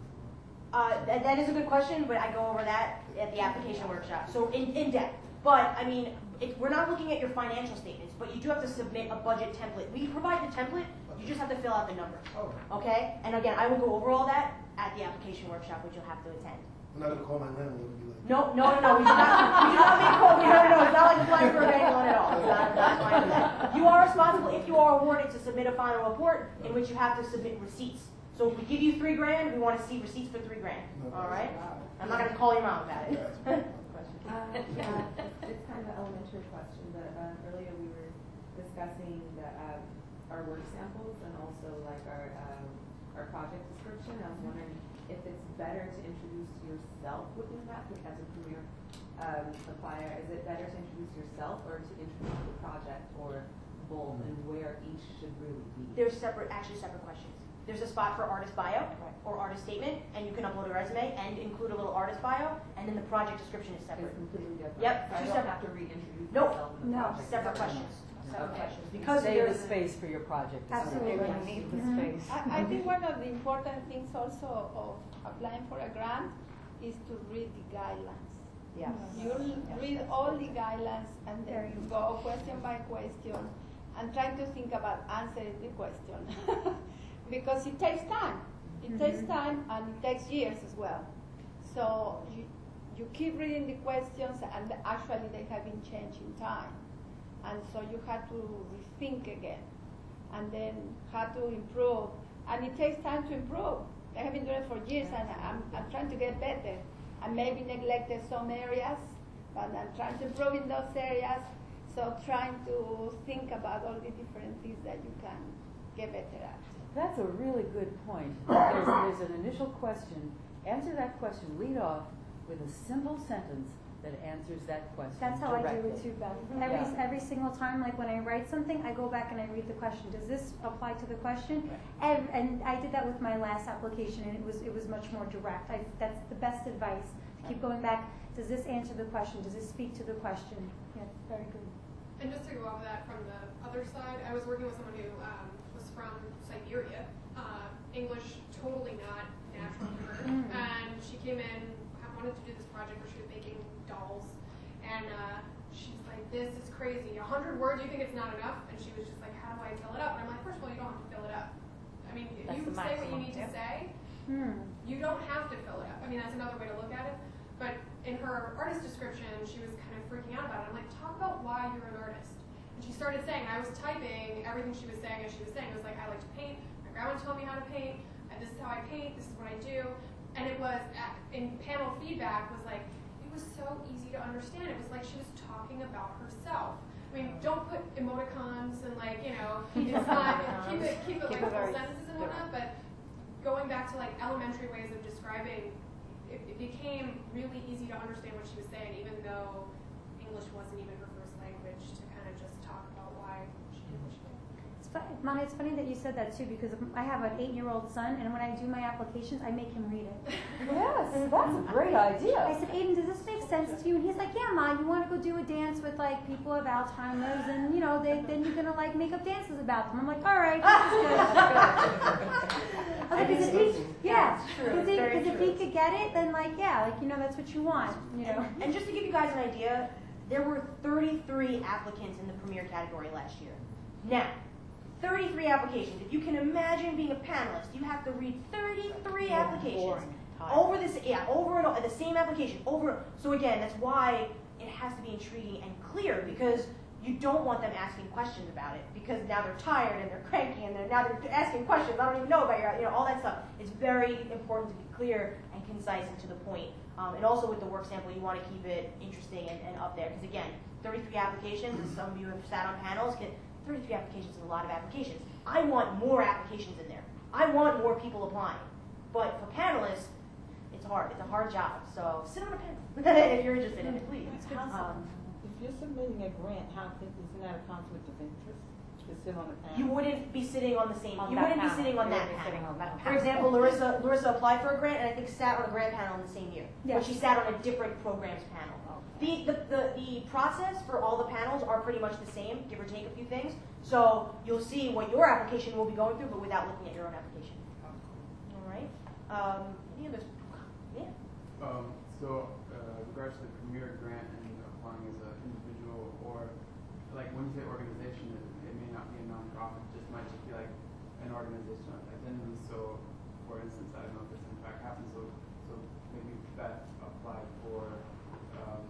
Uh, that, that is a good question, but I go over that at the application workshop. So in, in depth. But I mean, it, we're not looking at your financial statements, but you do have to submit a budget template. We provide the template. You just have to fill out the numbers. Oh, Okay? And again, I will go over all that at the application workshop, which you'll have to attend. I'm not gonna call my landlord and be like. No, no, no, no. We do not. We do not make call. No, no, no. It's not like applying for a bank loan at all. It's not, that's fine with that. You are responsible if you are awarded to submit a final report in which you have to submit receipts. So if we give you three grand, we want to see receipts for three grand. All right? I'm not going to call your mom about it. <laughs> Uh, yeah, it's kind of an elementary question, but um, earlier we were discussing the, um, our work samples and also like our, um, our project description. I was wondering if it's better to introduce yourself within that as a career um, applier. Is it better to introduce yourself or to introduce the project or both and where each should really be? There's separate, actually separate questions. There's a spot for artist bio or artist statement, and you can upload a resume and include a little artist bio, and then the project description is It's separate. completely different. Yep, So I two don't separate- have to reintroduce Nope. myself in the No. project. Separate questions. Separate Okay. questions. Because Save there's the space for your project. Absolutely. You need the Mhm. space. I, I think one of the important things also of applying for a grant is to read the guidelines. Yes. You read all the guidelines and then you go question by question and try to think about answering the question. <laughs> because it takes time. It takes Mhm. time and it takes years as well. So you, you keep reading the questions and actually they have been changing time. And so you have to rethink again and then how to improve. And it takes time to improve. I have been doing it for years and I'm, I'm trying to get better. I maybe neglected some areas, but I'm trying to improve in those areas. So trying to think about all the different things that you can get better at. That's a really good point. There's, there's an initial question. Answer that question. Lead off with a simple sentence that answers that question That's how I do it too, Beth. Every, Yeah. every single time, like when I write something, I go back and I read the question. Does this apply to the question? And, and I did that with my last application, and it was it was much more direct. I, that's the best advice. To keep going back. Does this answer the question? Does this speak to the question? Yeah, very good. And just to go off of that from the other side, I was working with someone who um, was from Siberia, uh, English totally not natural to her, Mm. and she came in, wanted to do this project where she was making dolls, and uh, she's like, "This is crazy. A hundred words? You think it's not enough?" And she was just like, "How do I fill it up?" And I'm like, first of all, you don't have to fill it up. I mean, That's you say what you need to say. Hmm. You don't have to fill it up. I mean, that's another way to look at it. But in her artist description, she was kind of freaking out about it. I'm like, talk about why you're an artist. And she started saying, I was typing everything she was saying as she was saying. It was like, I like to paint. My grandma told me how to paint. and this is how I paint, this is what I do. And it was, in panel feedback, was like, it was so easy to understand. It was like she was talking about herself. I mean, don't put emoticons and like, you know, it's not, <laughs> keep it, keep it Keep like it very full sentences and whatnot, but going back to like elementary ways of describing, it, it became really easy to understand what she was saying, even though English wasn't even her first language, to kind of just talk about why she did what she did. It's it's funny that you said that too because I have an eight-year-old son, and when I do my applications, I make him read it. <laughs> Yes, that's a great idea. I said, Aiden, does this make sense to you? And he's like, Yeah, Ma, you want to go do a dance with like people of Alzheimer's, and you know, they, then you're gonna like make up dances about them. I'm like, All right, <laughs> this is good. I was like, 'Cause if he, yeah, because if he could get it, then like, yeah, like you know, that's what you want, you know. And, and just to give you guys an idea, there were 33 applicants in the premier category last year. Now, 33 applications. If you can imagine being a panelist, you have to read 33 applications. Over this, yeah, over and over, the same application over. So again, that's why it has to be intriguing and clear because you don't want them asking questions about it because now they're tired and they're cranky and they're now they're asking questions. I don't even know about your, you know, all that stuff. It's very important to be clear and concise and to the point. Um, and also with the work sample, you want to keep it interesting and, and up there because again, 33 applications. As some of you have sat on panels, get 33 applications is a lot of applications. I want more applications in there. I want more people applying. But for panelists, it's hard. It's a hard job. So sit on a panel <laughs> if you're interested in it, please. Um, If you're submitting a grant, how, isn't that a conflict of interest to sit on a panel? you wouldn't be sitting on the same. On you that wouldn't be panel. sitting on You that wouldn't be panel. sitting on that For panel. example, Larissa Larissa applied for a grant and I think sat on a grant panel in the same year. Yeah. But she sat on a different programs panel. The, the, the, the process for all the panels are pretty much the same, give or take a few things. So you'll see what your application will be going through, but without looking at your own application. All right. Um, any others? Yeah. Um, so, uh, regards to the Premier grant and applying as an individual, or like when you say organization, it, it may not be a nonprofit, it just might just be like an organization identity. So, for instance, I don't know if this in fact happens. So, so maybe Beth applied for um,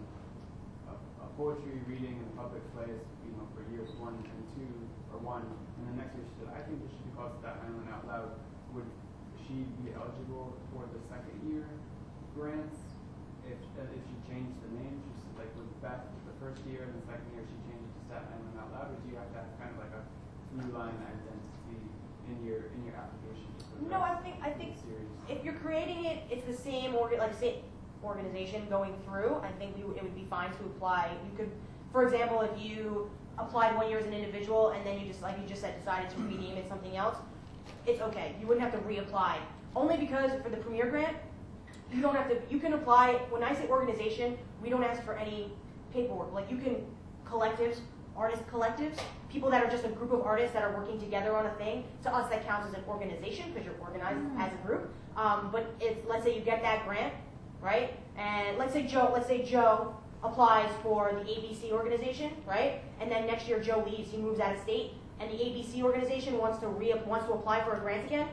a, a poetry reading in a public place, you know, for years one and two, or one, and then next year she said, I think this should be called Staten Island Out Loud. Would she be eligible for the second year grants if uh, if she changed the name? She said, like with Beth the first year, and the second year she changed it to Staten Island Out Loud. Or do you have to have kind of like a through line identity in your in your application? No, I think I think if you're creating it, it's the same org like say organization going through. I think we, it would be fine to apply. You could, for example, if you applied one year as an individual and then you just like you just said decided to mm-hmm. rename it something else, it's okay. You wouldn't have to reapply. Only because for the premier grant, you don't have to. You can apply. When I say organization, we don't ask for any paperwork. Like you can collectives, artist collectives, people that are just a group of artists that are working together on a thing. To us, that counts as an organization because you're organized as a group. Um, but if let's say you get that grant, right? And let's say Joe, let's say Joe applies for the ABC organization, right? And then next year Joe leaves, he moves out of state, and the ABC organization wants to re wants to apply for a grant again.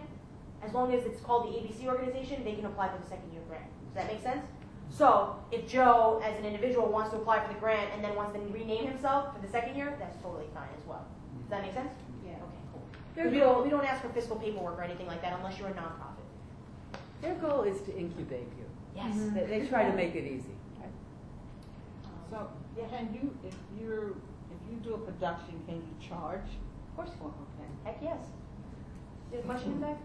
As long as it's called the ABC organization, they can apply for the second year grant. Does that make sense? So if Joe, as an individual, wants to apply for the grant and then wants to rename himself for the second year, that's totally fine as well. Does that make sense? Yeah. Okay, cool. 'Cause we don't we don't ask for fiscal paperwork or anything like that unless you're a nonprofit. Their goal is to incubate you. Yes. Mm-hmm. They, they try to make it easy. Um, so, Yeah. can you, if you're, if you do a production, can you charge? Of course. Well, okay. Heck yes. Is there a question in there?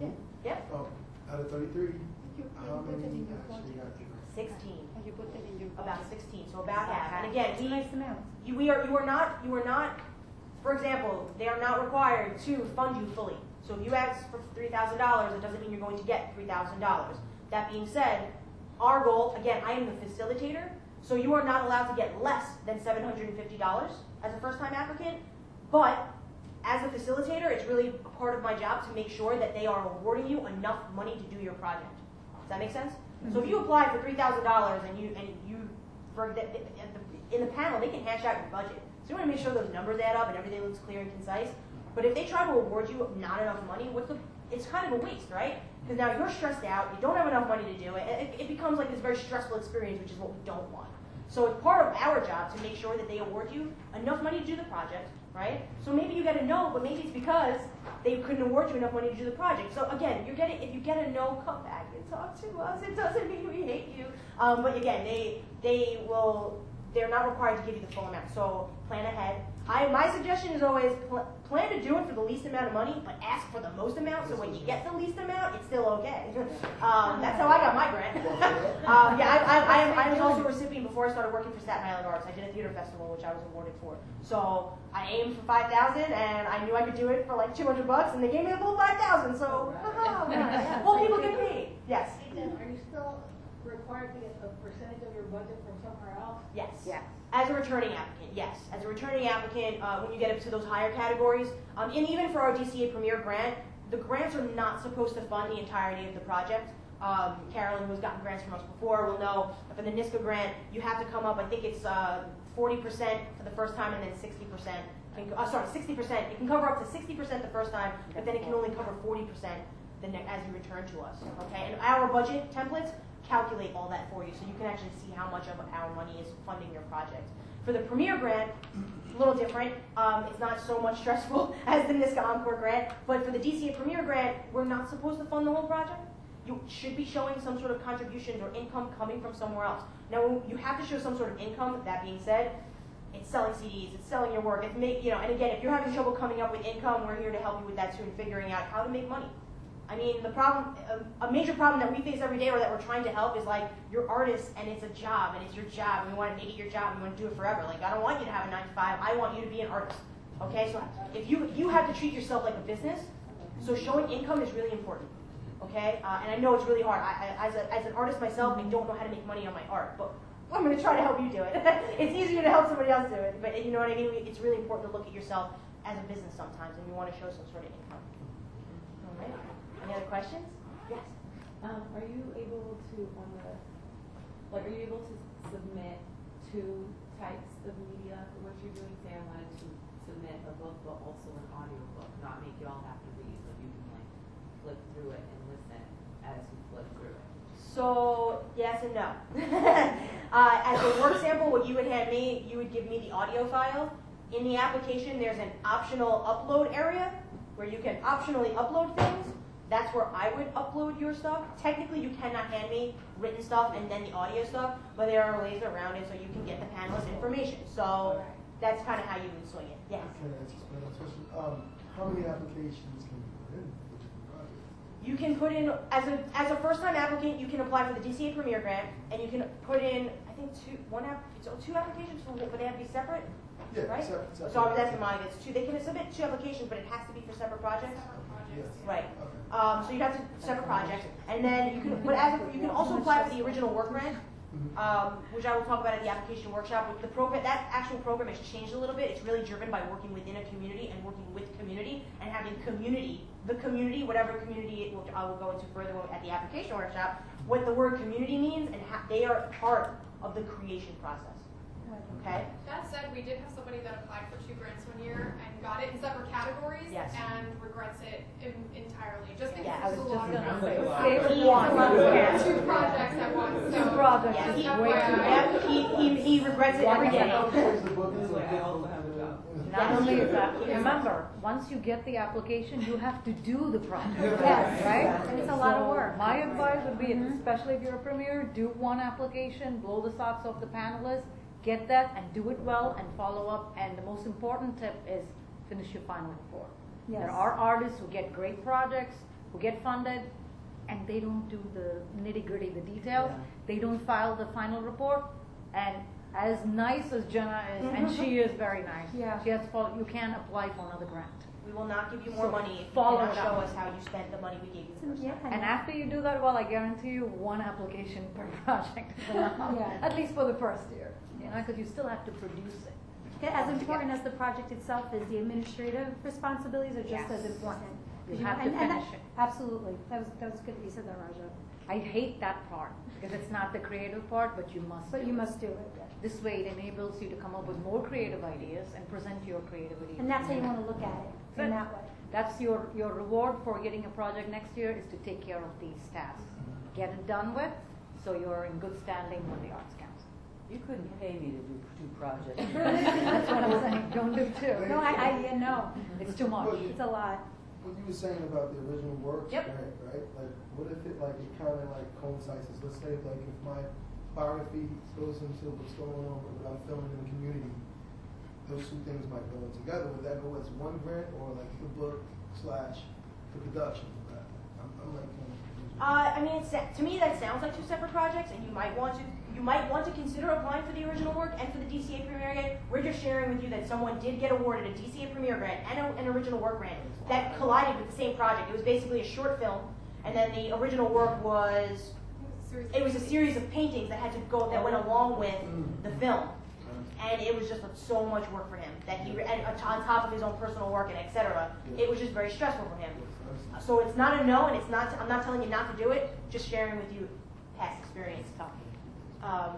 Yeah. Yeah. Oh, out of thirty-three, You, how put it many in your actually budget. got through? Sixteen. And you put it in your About budget. sixteen, so about half. And again, It's we nice amount. You, we are, you are not, you are not, for example, they are not required to fund you fully. So if you ask for three thousand dollars, it doesn't mean you're going to get three thousand dollars. That being said, our goal, again, I am the facilitator, so you are not allowed to get less than seven hundred and fifty dollars as a first-time applicant. But as a facilitator, it's really a part of my job to make sure that they are awarding you enough money to do your project. Does that make sense? So if you apply for three thousand dollars and you and you for the, the, in the panel, they can hash out your budget. So you want to make sure those numbers add up and everything looks clear and concise. But if they try to award you not enough money, what's the? It's kind of a waste, right? Because now you're stressed out. You don't have enough money to do it. It, it becomes like this very stressful experience, which is what we don't want. So it's part of our job to make sure that they award you enough money to do the project, right? So maybe you get a no, but maybe it's because they couldn't award you enough money to do the project. So again, you're getting if you get a no, come back and talk to us. It doesn't mean we hate you. Um, but again, they they will they're not required to give you the full amount. So plan ahead. I my suggestion is always pl- plan to do it for the least amount of money, but ask for the most amount. So when you get the least amount, still okay. um, that's how I got my grant. <laughs> um, yeah, I, I, I, am, I was also a recipient before I started working for Staten Island Arts. I did a theater festival, which I was awarded for. So I aimed for five thousand, and I knew I could do it for like two hundred bucks, and they gave me the full five thousand. So <laughs> well, people get paid. Yes. Are you still required to get a percentage of your budget from somewhere else? Yes. Yes. As a returning applicant, yes. As a returning applicant, uh, when you get up to those higher categories, um, and even for our DCA Premier grant, the grants are not supposed to fund the entirety of the project. Um, Carolyn, who has gotten grants from us before, will know for the NYSCA grant, you have to come up, I think it's uh, 40% for the first time and then 60%. Can, uh, sorry, 60%. It can cover up to 60% the first time, but then it can only cover 40% the as you return to us. Okay, and our budget templates calculate all that for you, so you can actually see how much of our money is funding your project. For the Premier grant, a little different. Um, it's not so much stressful <laughs> as the NYSCA Encore grant, but for the DCA Premier grant, we're not supposed to fund the whole project. You should be showing some sort of contributions or income coming from somewhere else. Now, you have to show some sort of income. That being said, it's selling CDs, it's selling your work, it's make you know. And again, if you're having trouble coming up with income, we're here to help you with that too, and figuring out how to make money. I mean, the problem, a, major problem that we face every day or that we're trying to help is like, you're artists and it's a job and it's your job and we want to make it your job and we want to do it forever. Like, I don't want you to have a nine to five. I want you to be an artist. Okay, so if you, you have to treat yourself like a business, so showing income is really important. Okay, uh, and I know it's really hard. I, I, as, a, as an artist myself, I don't know how to make money on my art, but I'm going to try to help you do it. <laughs> it's easier to help somebody else do it, but you know what I mean? It's really important to look at yourself as a business sometimes, and you want to show some sort of income. Any other questions? Yes. Um, are you able to, on the, like, are you able to submit two types of media for what you're doing? Say I wanted to submit a book, but also an audio book, not make you all have to read, but you can like flip through it and listen as you flip through it. So yes and no. <laughs> uh, as a work sample, what you would hand me, you would give me the audio file. In the application, there's an optional upload area where you can optionally upload things. That's where I would upload your stuff. Technically, you cannot hand me written stuff and then the audio stuff, but there are ways around it so you can get the panelist information. So that's kind of how you would swing it. Yes. Can I ask a question? Um, how many applications can you put in for different projects? You can put in as a as a first time applicant, you can apply for the DCA Premier grant, and you can put in I think two one app so two applications, for, but they have to be separate, Yeah, right? separate- separate. So I was asking Monica, it's two. They can submit two applications, but it has to be for separate projects. Right. Um, so you have to separate projects, and then you can. But as you can also apply for the original work grant, um, which I will talk about at the application workshop. With the program, that actual program has changed a little bit. It's really driven by working within a community and working with community and having community, the community, whatever community I will go into further at the application workshop. What the word community means and how they are part of the creation process. Okay. That said, we did have somebody that applied for two grants one year and got it in separate categories Yes. and regrets it in- entirely, just because Yeah, I it's was a lot of gonna work. say, He- favorite one. Yeah. Two projects at once, so. Two projects Yeah, is he, way too yeah, he, he, he regrets it every day. Close the book and This so way I also have a job. Not only is that, remember, once you get the application, you have to do the project, Yes. right? And it's a lot of work. My advice would be, mm-hmm. especially if you're a premier, do one application, blow the socks off the panelists, get that and do it well and follow up. And the most important tip is finish your final report. Yes. There are artists who get great projects, who get funded, and they don't do the nitty gritty, the details. Yeah. They don't file the final report. And as nice as Jenna is, and mm-hmm. she is very nice, Yeah. she has to follow, you can't apply for another grant. We will not give you more So money if you follow cannot show up. us how you spent the money we gave you the first Yeah. time. And after you do that well, I guarantee you one application per <laughs> project Yeah. at least for the first year, you know, because you still have to produce it. Yeah, As important as the project itself is, the administrative responsibilities are just as Yes. important. You 'Cause know, have to and- and that- finish it. Absolutely. That was, that was good that you said that, Raja. I hate that part, because it's not the creative part, but you must But do you it. must do it, yeah. This way it enables you to come up with more creative ideas and present your creativity. And that's how you want to look at it, in that way. That's your, your reward for getting a project next year is to take care of these tasks. Get it done with, so you're in good standing with the Arts Council. You couldn't pay me to do two projects. <laughs> That's what I'm saying, don't do two. No, I, I, yeah, no, It's too much. Well, you- it's a lot. What you were saying about the original works Yep. grant, right? Like, what if it like it kind of like coincides? Let's say like if my biography goes into what's going on with what I'm filming in the community, those two things might go in together. Would that go as one grant or like the book slash the production of that? I'm, I'm like. kind of. Uh, I mean, it's, to me, that sounds like two separate projects, and you might want to you might want to consider applying for the original work and for the DCA Premier grant. We're just sharing with you that someone did get awarded a DCA Premier grant and a, an original work grant that collided with the same project. It was basically a short film, and then the original work was it was a series of paintings that had to go that went along with the film. And it was just so much work for him that he, and on top of his own personal work and etc. cetera, it was just very stressful for him. So it's not a no, and it's not. I'm not telling you not to do it. Just sharing with you past experience. Um,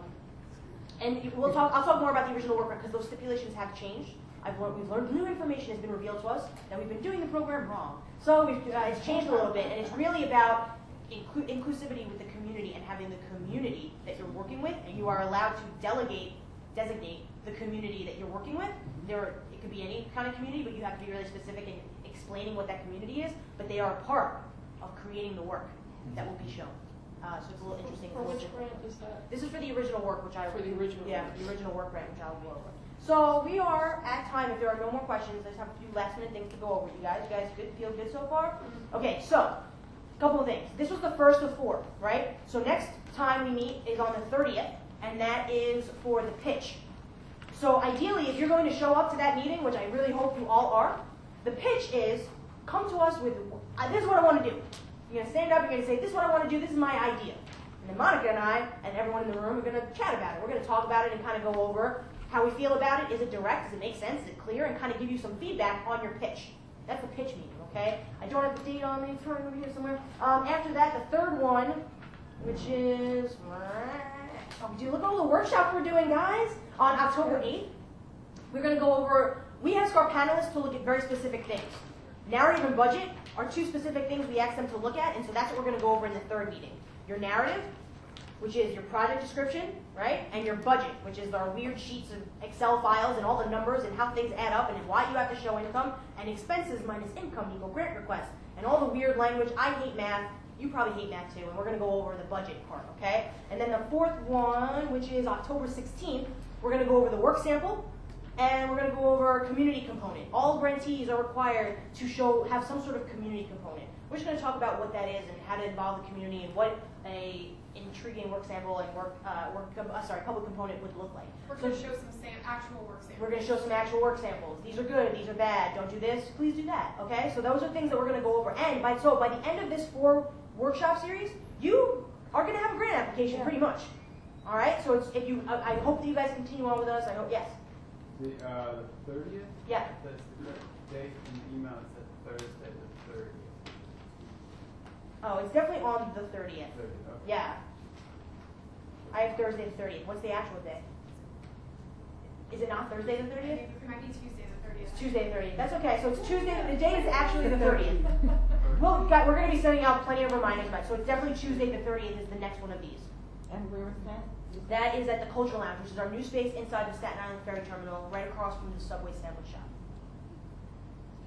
and we'll talk. I'll talk more about the original work because those stipulations have changed. I've learned, we've learned new information has been revealed to us that we've been doing the program wrong. So we've, uh, it's changed a little bit, and it's really about inclu- inclusivity with the community and having the community that you're working with, and you are allowed to delegate, designate the community that you're working with. There, it could be any kind of community, but you have to be really specific in explaining what that community is. But they are a part of creating the work that will be shown. Uh, so it's a little interesting. For which grant is that? This is for the original work, which I For the original yeah, work. the original work grant, which I'll go over. So we are at time. If there are no more questions, I just have a few last minute things to go over. You guys, you guys, good, feel good so far? Okay, so a couple of things. This was the first of four, right? So next time we meet is on the thirtieth, and that is for the pitch. So ideally, if you're going to show up to that meeting, which I really hope you all are, the pitch is come to us with uh, this is what I want to do. You're gonna stand up. You're gonna say, "This is what I want to do. This is my idea." And then Monica and I and everyone in the room are gonna chat about it. We're gonna talk about it and kind of go over how we feel about it. Is it direct? Does it make sense? Is it clear? And kind of give you some feedback on your pitch. That's the pitch meeting, okay? I don't have the date on me. It's running over here somewhere. Um, after that, the third one, which is oh, do you look at all the workshops we're doing, guys? On October 8th, we're going to go over. We ask our panelists to look at very specific things. Narrative and budget are two specific things we ask them to look at, and so that's what we're going to go over in the third meeting. Your narrative, which is your project description, right? And your budget, which is our weird sheets of Excel files and all the numbers and how things add up and why you have to show income and expenses minus income equal grant request and all the weird language. I hate math. You probably hate math too, and we're going to go over the budget part, okay? And then the fourth one, which is October 16th, we're going to go over the work sample, and we're going to go over community component. All grantees are required to show have some sort of community component. We're just going to talk about what that is and how to involve the community and what a intriguing work sample and work uh, work uh, sorry public component would look like. We're going to show some sam- actual work samples. we're going to show some actual work samples. These are good. These are bad. Don't do this. Please do that. Okay. So those are things that we're going to go over. And by so by the end of this four workshop series, you are going to have a grant application pretty much. All right. So it's, if you, I, I hope that you guys continue on with us. I hope yes. The, uh, thirtieth? Yeah. The, the date in the email, it said Thursday the thirtieth. Oh, it's definitely on the thirtieth. Thirtieth, okay. Yeah. I have Thursday the thirtieth. What's the actual day? Is it not Thursday the thirtieth? think It might be Tuesday the 30th. It's Tuesday the thirtieth. That's okay. So it's Tuesday. The day is actually the <laughs> thirtieth. Well, got, we're going to be sending out plenty of reminders about it. So it's definitely Tuesday the thirtieth is the next one of these. And where is that? That is at the Cultural Lounge, which is our new space inside the Staten Island Ferry Terminal, right across from the Subway sandwich shop.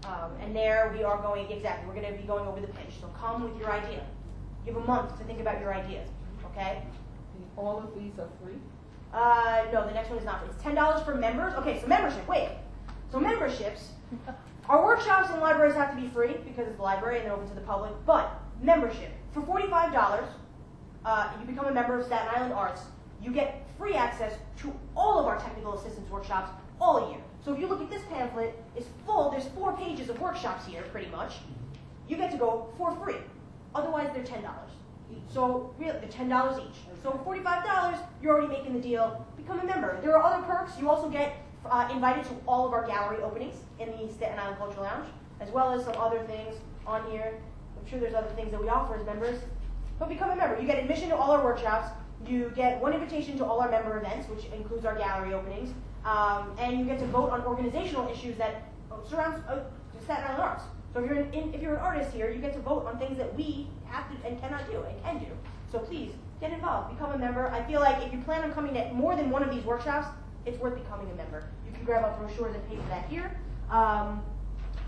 Um, and there we are going, exactly, we're going to be going over the pitch. So come with your idea. You have a month to think about your idea, okay? All of these are free? Uh, no, the next one is not. free. It's ten dollars for members. Okay, so membership. Wait. So memberships. <laughs> Our workshops and libraries have to be free because it's the library and they're open to the public. But membership for forty-five dollars, uh, you become a member of Staten Island Arts. You get free access to all of our technical assistance workshops all year. So if you look at this pamphlet, it's full. There's four pages of workshops here, pretty much. You get to go for free. Otherwise, they're ten dollars. So really, they're ten dollars each. So forty-five dollars, you're already making the deal. Become a member. There are other perks. You also get uh, invited to all of our gallery openings in the Staten Island Cultural Lounge, as well as some other things on here. I'm sure there's other things that we offer as members. But become a member. You get admission to all our workshops. You get one invitation to all our member events, which includes our gallery openings, um, and you get to vote on organizational issues that surround uh, Staten Island arts. So if you're an, in, if you're an artist here, you get to vote on things that we have to and cannot do and can do. So please, get involved, become a member. I feel like if you plan on coming to more than one of these workshops, it's worth becoming a member. You can grab out brochures and pay for that here. Um,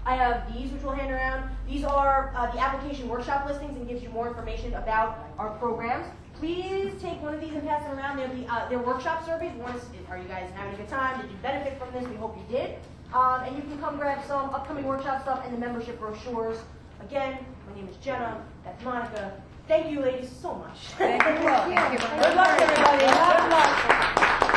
I have these which we'll hand around. These are uh, the application workshop listings and gives you more information about our programs. Please take one of these and pass it around. They're, the, uh, workshop surveys. One is, are you guys having a good time? Did you benefit from this? We hope you did. Um, and you can come grab some upcoming workshop stuff and the membership brochures. Again, my name is Jenna. That's Monica. Thank you, ladies, so much. Thank you. Thank <laughs> you. Good luck, everybody. Good luck.